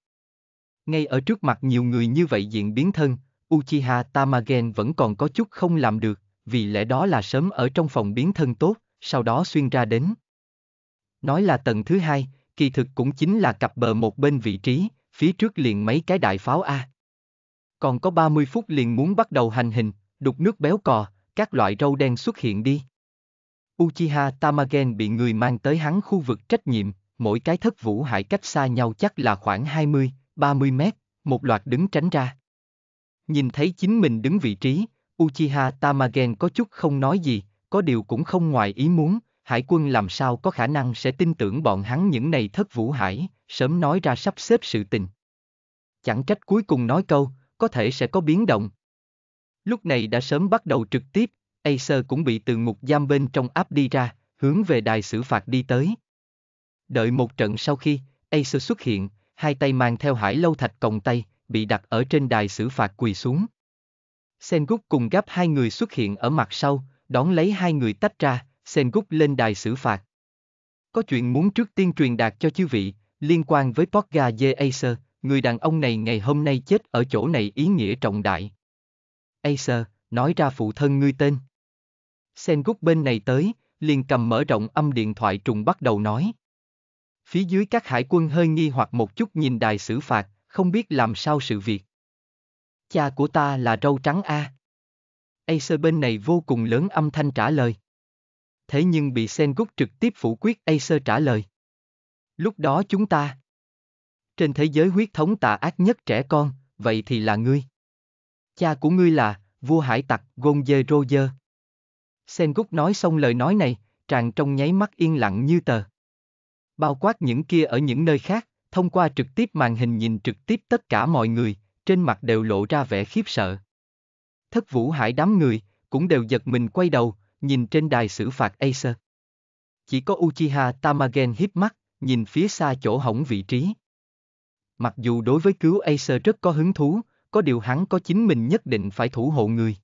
A: Ngay ở trước mặt nhiều người như vậy diện biến thân, Uchiha Tamagen vẫn còn có chút không làm được, vì lẽ đó là sớm ở trong phòng biến thân tốt, sau đó xuyên ra đến. Nói là tầng thứ hai, kỳ thực cũng chính là cặp bờ một bên vị trí, phía trước liền mấy cái đại pháo A. Còn có 30 phút liền muốn bắt đầu hành hình, đục nước béo cò, các loại râu đen xuất hiện đi. Uchiha Tamagen bị người mang tới hắn khu vực trách nhiệm, mỗi cái thất vũ hải cách xa nhau chắc là khoảng 20, 30 mét, một loạt đứng tránh ra. Nhìn thấy chính mình đứng vị trí, Uchiha Tamagen có chút không nói gì, có điều cũng không ngoài ý muốn, hải quân làm sao có khả năng sẽ tin tưởng bọn hắn những này thất vũ hải, sớm nói ra sắp xếp sự tình. Chẳng trách cuối cùng nói câu, có thể sẽ có biến động. Lúc này đã sớm bắt đầu trực tiếp, Acer cũng bị từ ngục giam bên trong áp đi ra, hướng về đài xử phạt đi tới. Đợi một trận sau khi, Acer xuất hiện, hai tay mang theo hải lâu thạch còng tay, bị đặt ở trên đài xử phạt quỳ xuống. Sengoku cùng gấp hai người xuất hiện ở mặt sau, đón lấy hai người tách ra, Sengoku lên đài xử phạt. Có chuyện muốn trước tiên truyền đạt cho chư vị, liên quan với Pogga J. Acer, người đàn ông này ngày hôm nay chết ở chỗ này ý nghĩa trọng đại. Acer, nói ra phụ thân ngươi tên. Sengoku bên này tới, liền cầm mở rộng âm điện thoại trùng bắt đầu nói. Phía dưới các hải quân hơi nghi hoặc một chút nhìn đài xử phạt, không biết làm sao sự việc. Cha của ta là râu trắng A. Acer bên này vô cùng lớn âm thanh trả lời. Thế nhưng bị Sengoku trực tiếp phủ quyết Acer trả lời. Lúc đó chúng ta. Trên thế giới huyết thống tà ác nhất trẻ con, vậy thì là ngươi. Cha của ngươi là, vua hải tặc Gonje Roger. Sengoku nói xong lời nói này, tràn trong nháy mắt yên lặng như tờ. Bao quát những kia ở những nơi khác, thông qua trực tiếp màn hình nhìn trực tiếp tất cả mọi người, trên mặt đều lộ ra vẻ khiếp sợ. Thất vũ hải đám người, cũng đều giật mình quay đầu, nhìn trên đài xử phạt Acer. Chỉ có Uchiha Tamagen hít mắt, nhìn phía xa chỗ hỏng vị trí. Mặc dù đối với cứu Acer rất có hứng thú, có điều hắn có chính mình nhất định phải thủ hộ người.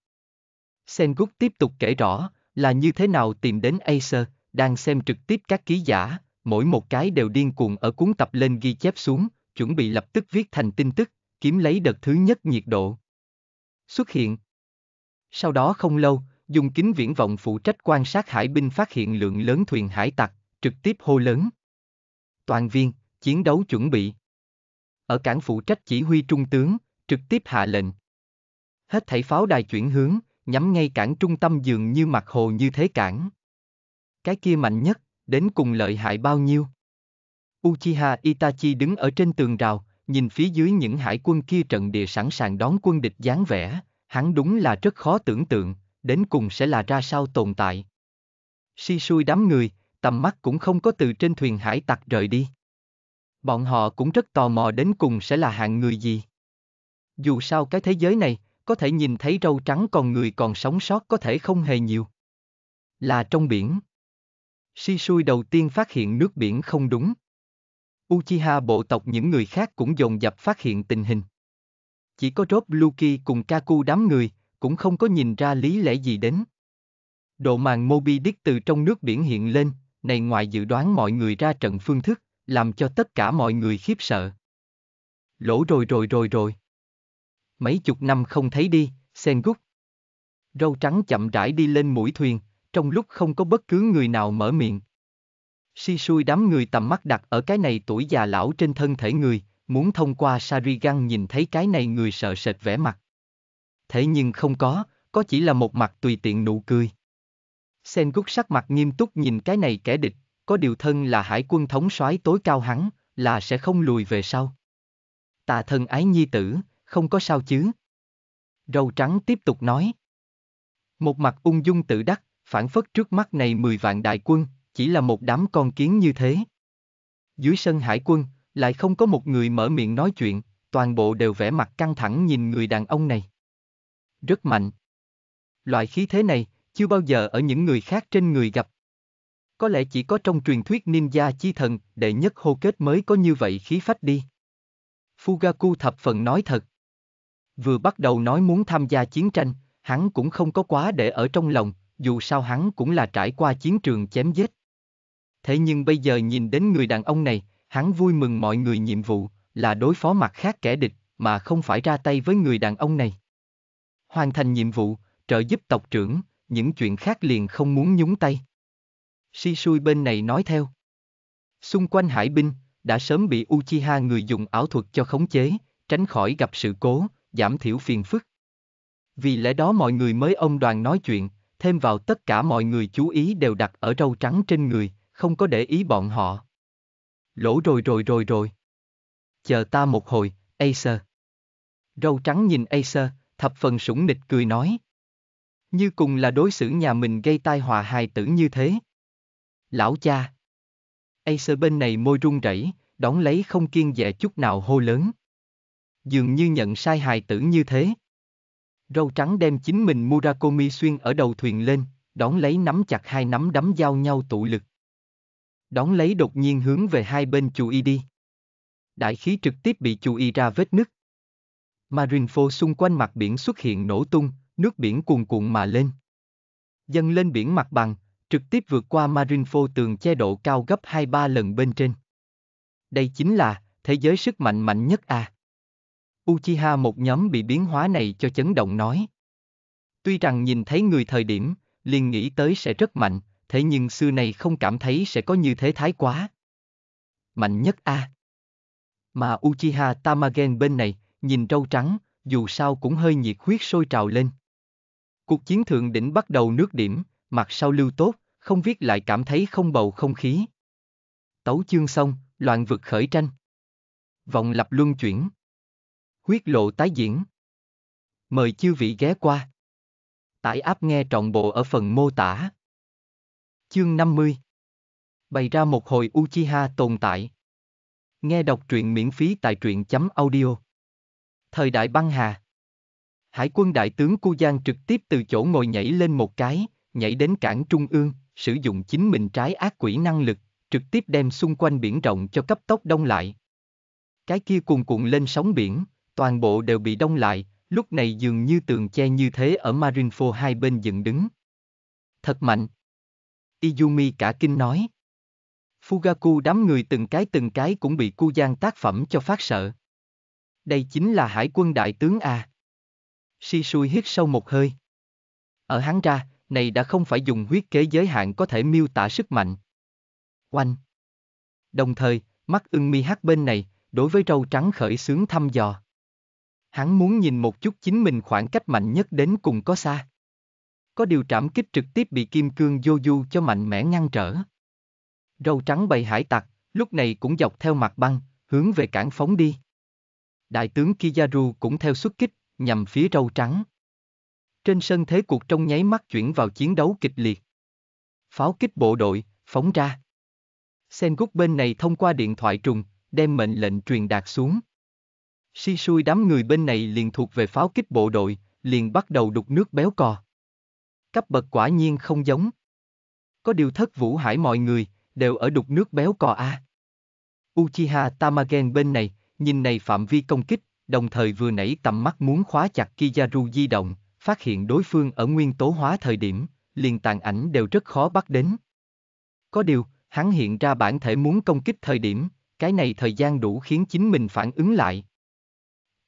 A: Sengut tiếp tục kể rõ, là như thế nào tìm đến Acer, đang xem trực tiếp các ký giả, mỗi một cái đều điên cuồng ở cuốn tập lên ghi chép xuống, chuẩn bị lập tức viết thành tin tức, kiếm lấy đợt thứ nhất nhiệt độ. Xuất hiện. Sau đó không lâu, dùng kính viễn vọng phụ trách quan sát hải binh phát hiện lượng lớn thuyền hải tặc, trực tiếp hô lớn. Toàn viên, chiến đấu chuẩn bị. Ở cảng phụ trách chỉ huy trung tướng, trực tiếp hạ lệnh. Hết thảy pháo đài chuyển hướng, nhắm ngay cảng trung tâm dường như mặt hồ như thế cảng. Cái kia mạnh nhất, đến cùng lợi hại bao nhiêu? Uchiha Itachi đứng ở trên tường rào, nhìn phía dưới những hải quân kia trận địa sẵn sàng đón quân địch dáng vẻ, hắn đúng là rất khó tưởng tượng, đến cùng sẽ là ra sao tồn tại. Si xui đám người, tầm mắt cũng không có từ trên thuyền hải tặc rời đi. Bọn họ cũng rất tò mò đến cùng sẽ là hạng người gì. Dù sao cái thế giới này, có thể nhìn thấy râu trắng còn người còn sống sót có thể không hề nhiều. Là trong biển. Si đầu tiên phát hiện nước biển không đúng. Uchiha bộ tộc những người khác cũng dồn dập phát hiện tình hình. Chỉ có Rob Luki cùng Kaku đám người, cũng không có nhìn ra lý lẽ gì đến. Độ màn Moby Dick từ trong nước biển hiện lên, này ngoài dự đoán mọi người ra trận phương thức, làm cho tất cả mọi người khiếp sợ. Lỗ rồi rồi rồi rồi. Mấy chục năm không thấy đi, sen gút. Râu trắng chậm rãi đi lên mũi thuyền, trong lúc không có bất cứ người nào mở miệng. Si xui đám người tầm mắt đặt ở cái này tuổi già lão trên thân thể người, muốn thông qua Sarigan nhìn thấy cái này người sợ sệt vẻ mặt. Thế nhưng không có, có chỉ là một mặt tùy tiện nụ cười. Sen gút sắc mặt nghiêm túc nhìn cái này kẻ địch, có điều thân là hải quân thống soái tối cao hắn, là sẽ không lùi về sau. Tạ thân ái nhi tử, không có sao chứ. Râu trắng tiếp tục nói. Một mặt ung dung tự đắc, phản phất trước mắt này mười vạn đại quân, chỉ là một đám con kiến như thế. Dưới sân hải quân, lại không có một người mở miệng nói chuyện, toàn bộ đều vẻ mặt căng thẳng nhìn người đàn ông này. Rất mạnh. Loại khí thế này, chưa bao giờ ở những người khác trên người gặp. Có lẽ chỉ có trong truyền thuyết ninja chi thần, đệ nhất hô kết mới có như vậy khí phách đi. Fugaku thập phần nói thật. Vừa bắt đầu nói muốn tham gia chiến tranh, hắn cũng không có quá để ở trong lòng, dù sao hắn cũng là trải qua chiến trường chém giết. Thế nhưng bây giờ nhìn đến người đàn ông này, hắn vui mừng mọi người nhiệm vụ, là đối phó mặt khác kẻ địch, mà không phải ra tay với người đàn ông này. Hoàn thành nhiệm vụ, trợ giúp tộc trưởng, những chuyện khác liền không muốn nhúng tay. Si Sui bên này nói theo. Xung quanh hải binh, đã sớm bị Uchiha người dùng ảo thuật cho khống chế, tránh khỏi gặp sự cố, giảm thiểu phiền phức. Vì lẽ đó mọi người mới ông đoàn nói chuyện, thêm vào tất cả mọi người chú ý đều đặt ở râu trắng trên người, không có để ý bọn họ. Lỗ rồi rồi rồi rồi. Chờ ta một hồi, Acer. Râu trắng nhìn Acer, thập phần sủng nịch cười nói. Như cùng là đối xử nhà mình gây tai họa hài tử như thế. Lão cha. Acer bên này môi run rẩy, đón lấy không kiên dè chút nào hô lớn. Dường như nhận sai hài tử như thế. Râu trắng đem chính mình Murakomi xuyên ở đầu thuyền lên, đón lấy nắm chặt hai nắm đấm giao nhau tụ lực. Đón lấy đột nhiên hướng về hai bên chú y đi. Đại khí trực tiếp bị chú y ra vết nứt. Marinfo xung quanh mặt biển xuất hiện nổ tung, nước biển cuồn cuộn mà lên. Dâng lên biển mặt bằng, trực tiếp vượt qua Marinfo tường che độ cao gấp 2-3 lần bên trên. Đây chính là thế giới sức mạnh mạnh nhất à. Uchiha một nhóm bị biến hóa này cho chấn động nói. Tuy rằng nhìn thấy người thời điểm, liền nghĩ tới sẽ rất mạnh, thế nhưng xưa này không cảm thấy sẽ có như thế thái quá. Mạnh nhất a. Mà Uchiha Tamagen bên này, nhìn râu trắng, dù sao cũng hơi nhiệt huyết sôi trào lên. Cuộc chiến thượng đỉnh bắt đầu nước điểm, mặt sau lưu tốt, không viết lại cảm thấy không bầu không khí. Tấu chương xong, loạn vực khởi tranh. Vọng lập luân chuyển. Huyết lộ tái diễn. Mời chư vị ghé qua. Tải áp nghe trọn bộ ở phần mô tả. Chương 50 Bày ra một hồi Uchiha tồn tại. Nghe đọc truyện miễn phí tại truyện chấm audio. Thời đại băng hà. Hải quân đại tướng Cu Giang trực tiếp từ chỗ ngồi nhảy lên một cái, nhảy đến cảng trung ương, sử dụng chính mình trái ác quỷ năng lực, trực tiếp đem xung quanh biển rộng cho cấp tốc đông lại. Cái kia cuồn cuộn lên sóng biển, toàn bộ đều bị đông lại, lúc này dường như tường che như thế ở Marinefo hai bên dựng đứng. Thật mạnh. Izumi cả kinh nói. Fugaku đám người từng cái từng cái cũng bị Cu gian tác phẩm cho phát sợ. Đây chính là hải quân đại tướng A. Shisui hít sâu một hơi. Ở hắn ra, này đã không phải dùng huyết kế giới hạn có thể miêu tả sức mạnh. Oanh. Đồng thời, mắt ưng mi hát bên này, đối với râu trắng khởi sướng thăm dò. Hắn muốn nhìn một chút chính mình khoảng cách mạnh nhất đến cùng có xa. Có điều trảm kích trực tiếp bị kim cương vô du cho mạnh mẽ ngăn trở. Râu trắng bầy hải tặc, lúc này cũng dọc theo mặt băng, hướng về cảng phóng đi. Đại tướng Kizaru cũng theo xuất kích, nhằm phía râu trắng. Trên sân thế cuộc trong nháy mắt chuyển vào chiến đấu kịch liệt. Pháo kích bộ đội, phóng ra. Sengoku bên này thông qua điện thoại trùng, đem mệnh lệnh truyền đạt xuống. Si đám người bên này liền thuộc về pháo kích bộ đội, liền bắt đầu đục nước béo cò. Cấp bậc quả nhiên không giống. Có điều thất vũ hải mọi người, đều ở đục nước béo cò A. Uchiha Tamagen bên này, nhìn này phạm vi công kích, đồng thời vừa nãy tầm mắt muốn khóa chặt Kizaru di động, phát hiện đối phương ở nguyên tố hóa thời điểm, liền tàn ảnh đều rất khó bắt đến. Có điều, hắn hiện ra bản thể muốn công kích thời điểm, cái này thời gian đủ khiến chính mình phản ứng lại.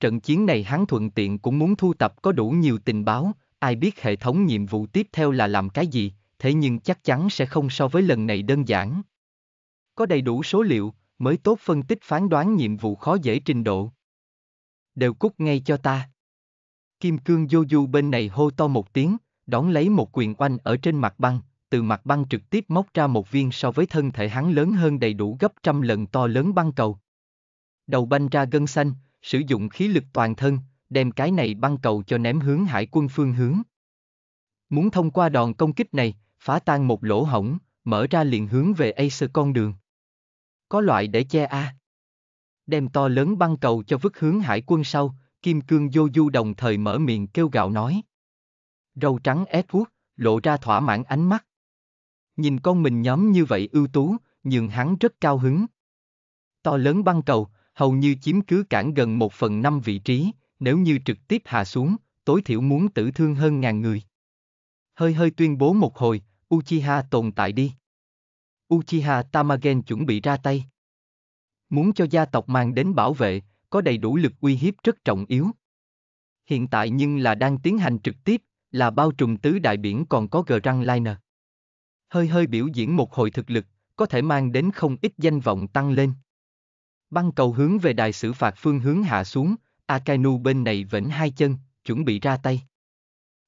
A: Trận chiến này hắn thuận tiện cũng muốn thu tập có đủ nhiều tình báo, ai biết hệ thống nhiệm vụ tiếp theo là làm cái gì, thế nhưng chắc chắn sẽ không so với lần này đơn giản. Có đầy đủ số liệu, mới tốt phân tích phán đoán nhiệm vụ khó dễ trình độ. Đều cút ngay cho ta. Kim cương vô du bên này hô to một tiếng, đón lấy một quyền oanh ở trên mặt băng, từ mặt băng trực tiếp móc ra một viên so với thân thể hắn lớn hơn đầy đủ gấp trăm lần to lớn băng cầu. Đầu banh ra gân xanh, sử dụng khí lực toàn thân, đem cái này băng cầu cho ném hướng hải quân phương hướng. Muốn thông qua đòn công kích này, phá tan một lỗ hổng, mở ra liền hướng về Acer con đường. Có loại để che A. Đem to lớn băng cầu cho vứt hướng hải quân sau, Kim Cương Vô Du đồng thời mở miệng kêu gạo nói. Râu trắng Edward, lộ ra thỏa mãn ánh mắt. nhìn con mình nhóm như vậy ưu tú, nhưng hắn rất cao hứng. To lớn băng cầu, hầu như chiếm cứ cản gần một phần năm vị trí, nếu như trực tiếp hạ xuống, tối thiểu muốn tử thương hơn ngàn người. Hơi hơi tuyên bố một hồi, Uchiha tồn tại đi. Uchiha Tamagen chuẩn bị ra tay. Muốn cho gia tộc mang đến bảo vệ, có đầy đủ lực uy hiếp rất trọng yếu. Hiện tại nhưng là đang tiến hành trực tiếp, là bao trùm tứ đại biển còn có Grand Liner. Hơi hơi biểu diễn một hồi thực lực, có thể mang đến không ít danh vọng tăng lên. Băng cầu hướng về đài xử phạt phương hướng hạ xuống, Akainu bên này vẫn hai chân, chuẩn bị ra tay.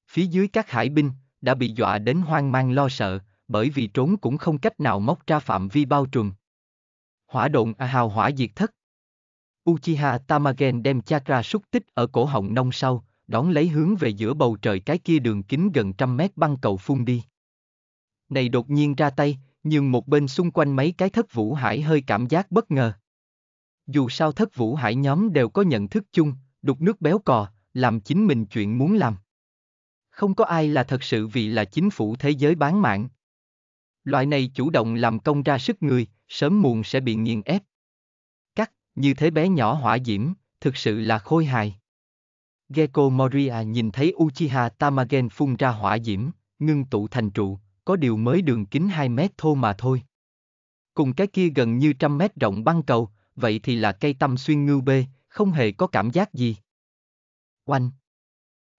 A: Phía dưới các hải binh, đã bị dọa đến hoang mang lo sợ, bởi vì trốn cũng không cách nào móc ra phạm vi bao trùm. Hỏa độn A hào hỏa diệt thất. Uchiha Tamagen đem chakra xúc tích ở cổ họng nông sau, đón lấy hướng về giữa bầu trời cái kia đường kính gần trăm mét băng cầu phun đi. Này đột nhiên ra tay, nhưng một bên xung quanh mấy cái thất vũ hải hơi cảm giác bất ngờ. Dù sao thất vũ hải nhóm đều có nhận thức chung, đục nước béo cò, làm chính mình chuyện muốn làm. Không có ai là thật sự vì là chính phủ thế giới bán mạng. Loại này chủ động làm công ra sức người, sớm muộn sẽ bị nghiền ép. Như thế bé nhỏ hỏa diễm, thực sự là khôi hài. Gecko Moria nhìn thấy Uchiha Tamagen phun ra hỏa diễm, ngưng tụ thành trụ, có điều mới đường kính 2 mét thô mà thôi. Cùng cái kia gần như trăm mét rộng băng cầu, vậy thì là cây tâm xuyên ngưu bê, không hề có cảm giác gì. Oanh!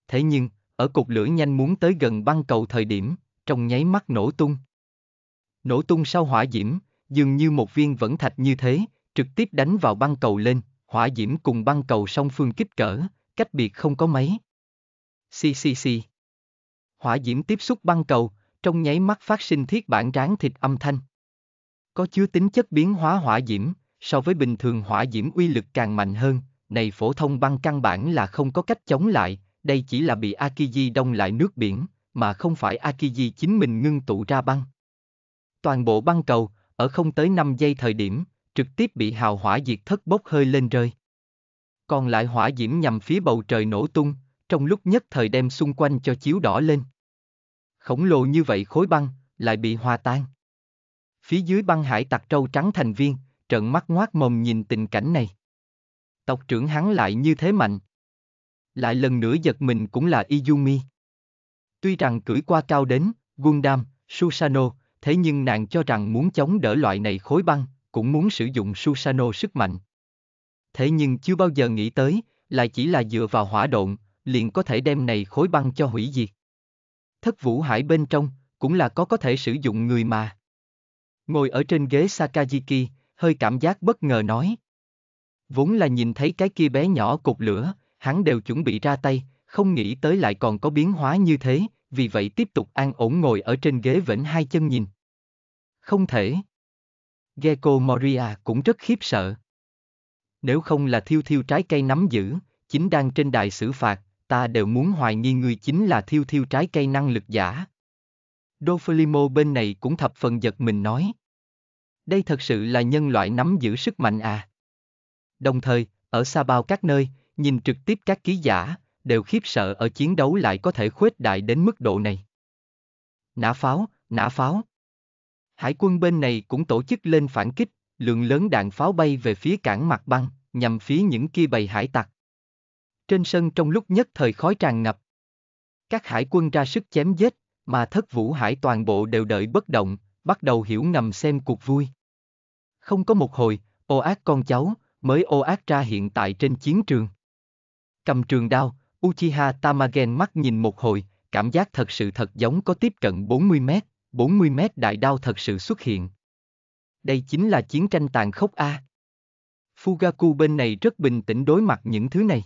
A: Thế nhưng, ở cục lửa nhanh muốn tới gần băng cầu thời điểm, trong nháy mắt nổ tung. Nổ tung sau hỏa diễm, dường như một viên vẫn thạch như thế, trực tiếp đánh vào băng cầu lên, hỏa diễm cùng băng cầu song phương kích cỡ, cách biệt không có mấy. Xì xì xì. Hỏa diễm tiếp xúc băng cầu, trong nháy mắt phát sinh thiết bản ráng thịt âm thanh. Có chứa tính chất biến hóa hỏa diễm, so với bình thường hỏa diễm uy lực càng mạnh hơn, này phổ thông băng căn bản là không có cách chống lại, đây chỉ là bị Akiji đông lại nước biển, mà không phải Akiji chính mình ngưng tụ ra băng. Toàn bộ băng cầu, ở không tới 5 giây thời điểm, trực tiếp bị hào hỏa diệt thất bốc hơi lên rơi. Còn lại hỏa diễm nhằm phía bầu trời nổ tung, trong lúc nhất thời đem xung quanh cho chiếu đỏ lên. Khổng lồ như vậy khối băng, lại bị hòa tan. Phía dưới băng hải tặc trâu trắng thành viên, trợn mắt ngoác mồm nhìn tình cảnh này. Tộc trưởng hắn lại như thế mạnh. Lại lần nữa giật mình cũng là Izumi. Tuy rằng cưỡi qua cao đến, Gundam, Susano, thế nhưng nàng cho rằng muốn chống đỡ loại này khối băng, cũng muốn sử dụng Susano sức mạnh. Thế nhưng chưa bao giờ nghĩ tới, lại chỉ là dựa vào hỏa độn, liền có thể đem này khối băng cho hủy diệt. Thất vũ hải bên trong, cũng là có có thể sử dụng người mà. Ngồi ở trên ghế Sakajiki, hơi cảm giác bất ngờ nói. Vốn là nhìn thấy cái kia bé nhỏ cục lửa, hắn đều chuẩn bị ra tay, không nghĩ tới lại còn có biến hóa như thế, vì vậy tiếp tục an ổn ngồi ở trên ghế vĩnh hai chân nhìn. Không thể. Gecko Moria cũng rất khiếp sợ. Nếu không là thiêu thiêu trái cây nắm giữ, chính đang trên đài xử phạt, ta đều muốn hoài nghi người chính là thiêu thiêu trái cây năng lực giả. Dofilimo bên này cũng thập phần giật mình nói. Đây thật sự là nhân loại nắm giữ sức mạnh à. Đồng thời, ở xa bao các nơi, nhìn trực tiếp các ký giả, đều khiếp sợ ở chiến đấu lại có thể khuếch đại đến mức độ này. Nã pháo, nã pháo. Hải quân bên này cũng tổ chức lên phản kích, lượng lớn đạn pháo bay về phía cảng mặt băng, nhằm phía những kia bầy hải tặc. Trên sân trong lúc nhất thời khói tràn ngập. Các hải quân ra sức chém giết, mà thất vũ hải toàn bộ đều đợi bất động, bắt đầu hiểu ngầm xem cuộc vui. Không có một hồi, ô ác con cháu, mới ô ác ra hiện tại trên chiến trường. Cầm trường đao, Uchiha Tamagen mắt nhìn một hồi, cảm giác thật sự thật giống có tiếp cận 40 mét, 40 mét đại đao thật sự xuất hiện. Đây chính là chiến tranh tàn khốc A. Fugaku bên này rất bình tĩnh đối mặt những thứ này.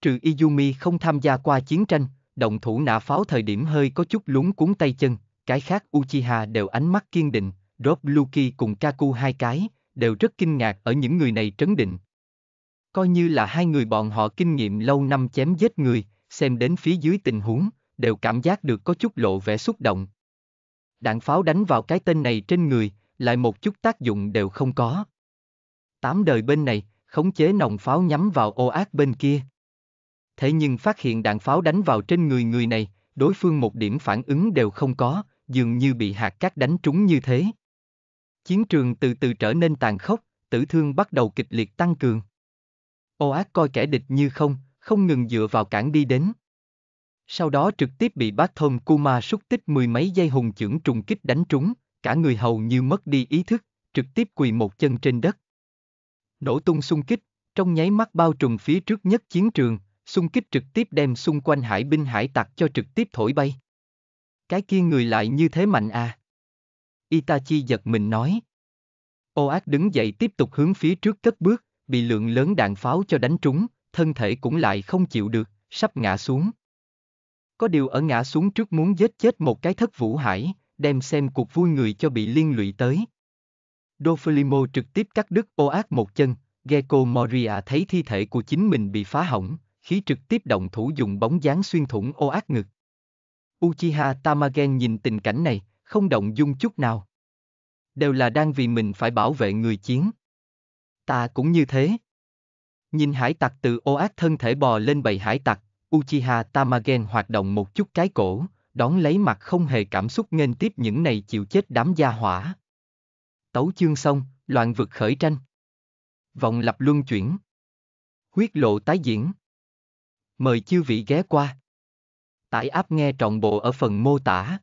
A: Trừ Izumi không tham gia qua chiến tranh, động thủ nã pháo thời điểm hơi có chút lúng cuốn tay chân, cái khác Uchiha đều ánh mắt kiên định, Rob Luki cùng Kaku hai cái, đều rất kinh ngạc ở những người này trấn định. Coi như là hai người bọn họ kinh nghiệm lâu năm chém giết người, xem đến phía dưới tình huống, đều cảm giác được có chút lộ vẻ xúc động. Đạn pháo đánh vào cái tên này trên người, lại một chút tác dụng đều không có. Tám đời bên này, khống chế nòng pháo nhắm vào ô ác bên kia. Thế nhưng phát hiện đạn pháo đánh vào trên người người này, đối phương một điểm phản ứng đều không có, dường như bị hạt cát đánh trúng như thế. Chiến trường từ từ trở nên tàn khốc, tử thương bắt đầu kịch liệt tăng cường. Ô ác coi kẻ địch như không, không ngừng dựa vào cản đi đến. Sau đó trực tiếp bị bác thông Kuma xúc tích mười mấy giây hùng chưởng trùng kích đánh trúng, cả người hầu như mất đi ý thức, trực tiếp quỳ một chân trên đất. Nổ tung xung kích, trong nháy mắt bao trùm phía trước nhất chiến trường, xung kích trực tiếp đem xung quanh hải binh hải tặc cho trực tiếp thổi bay. Cái kia người lại như thế mạnh à? Itachi giật mình nói. Ô ác đứng dậy tiếp tục hướng phía trước cất bước, bị lượng lớn đạn pháo cho đánh trúng, thân thể cũng lại không chịu được, sắp ngã xuống. Có điều ở ngã xuống trước muốn giết chết một cái thất vũ hải, đem xem cuộc vui người cho bị liên lụy tới. Dofilimo trực tiếp cắt đứt ô ác một chân, Gecko Moria thấy thi thể của chính mình bị phá hỏng, khí trực tiếp động thủ dùng bóng dáng xuyên thủng ô ác ngực. Uchiha Tamagen nhìn tình cảnh này, không động dung chút nào. Đều là đang vì mình phải bảo vệ người chiến. Ta cũng như thế. Nhìn hải tặc từ ô ác thân thể bò lên bầy hải tặc, Uchiha Tamagen hoạt động một chút cái cổ, đón lấy mặt không hề cảm xúc nghênh tiếp những này chịu chết đám gia hỏa. Tấu chương xong, loạn vực khởi tranh. vòng lập luân chuyển. Huyết lộ tái diễn. Mời chư vị ghé qua. Tải áp nghe trọn bộ ở phần mô tả.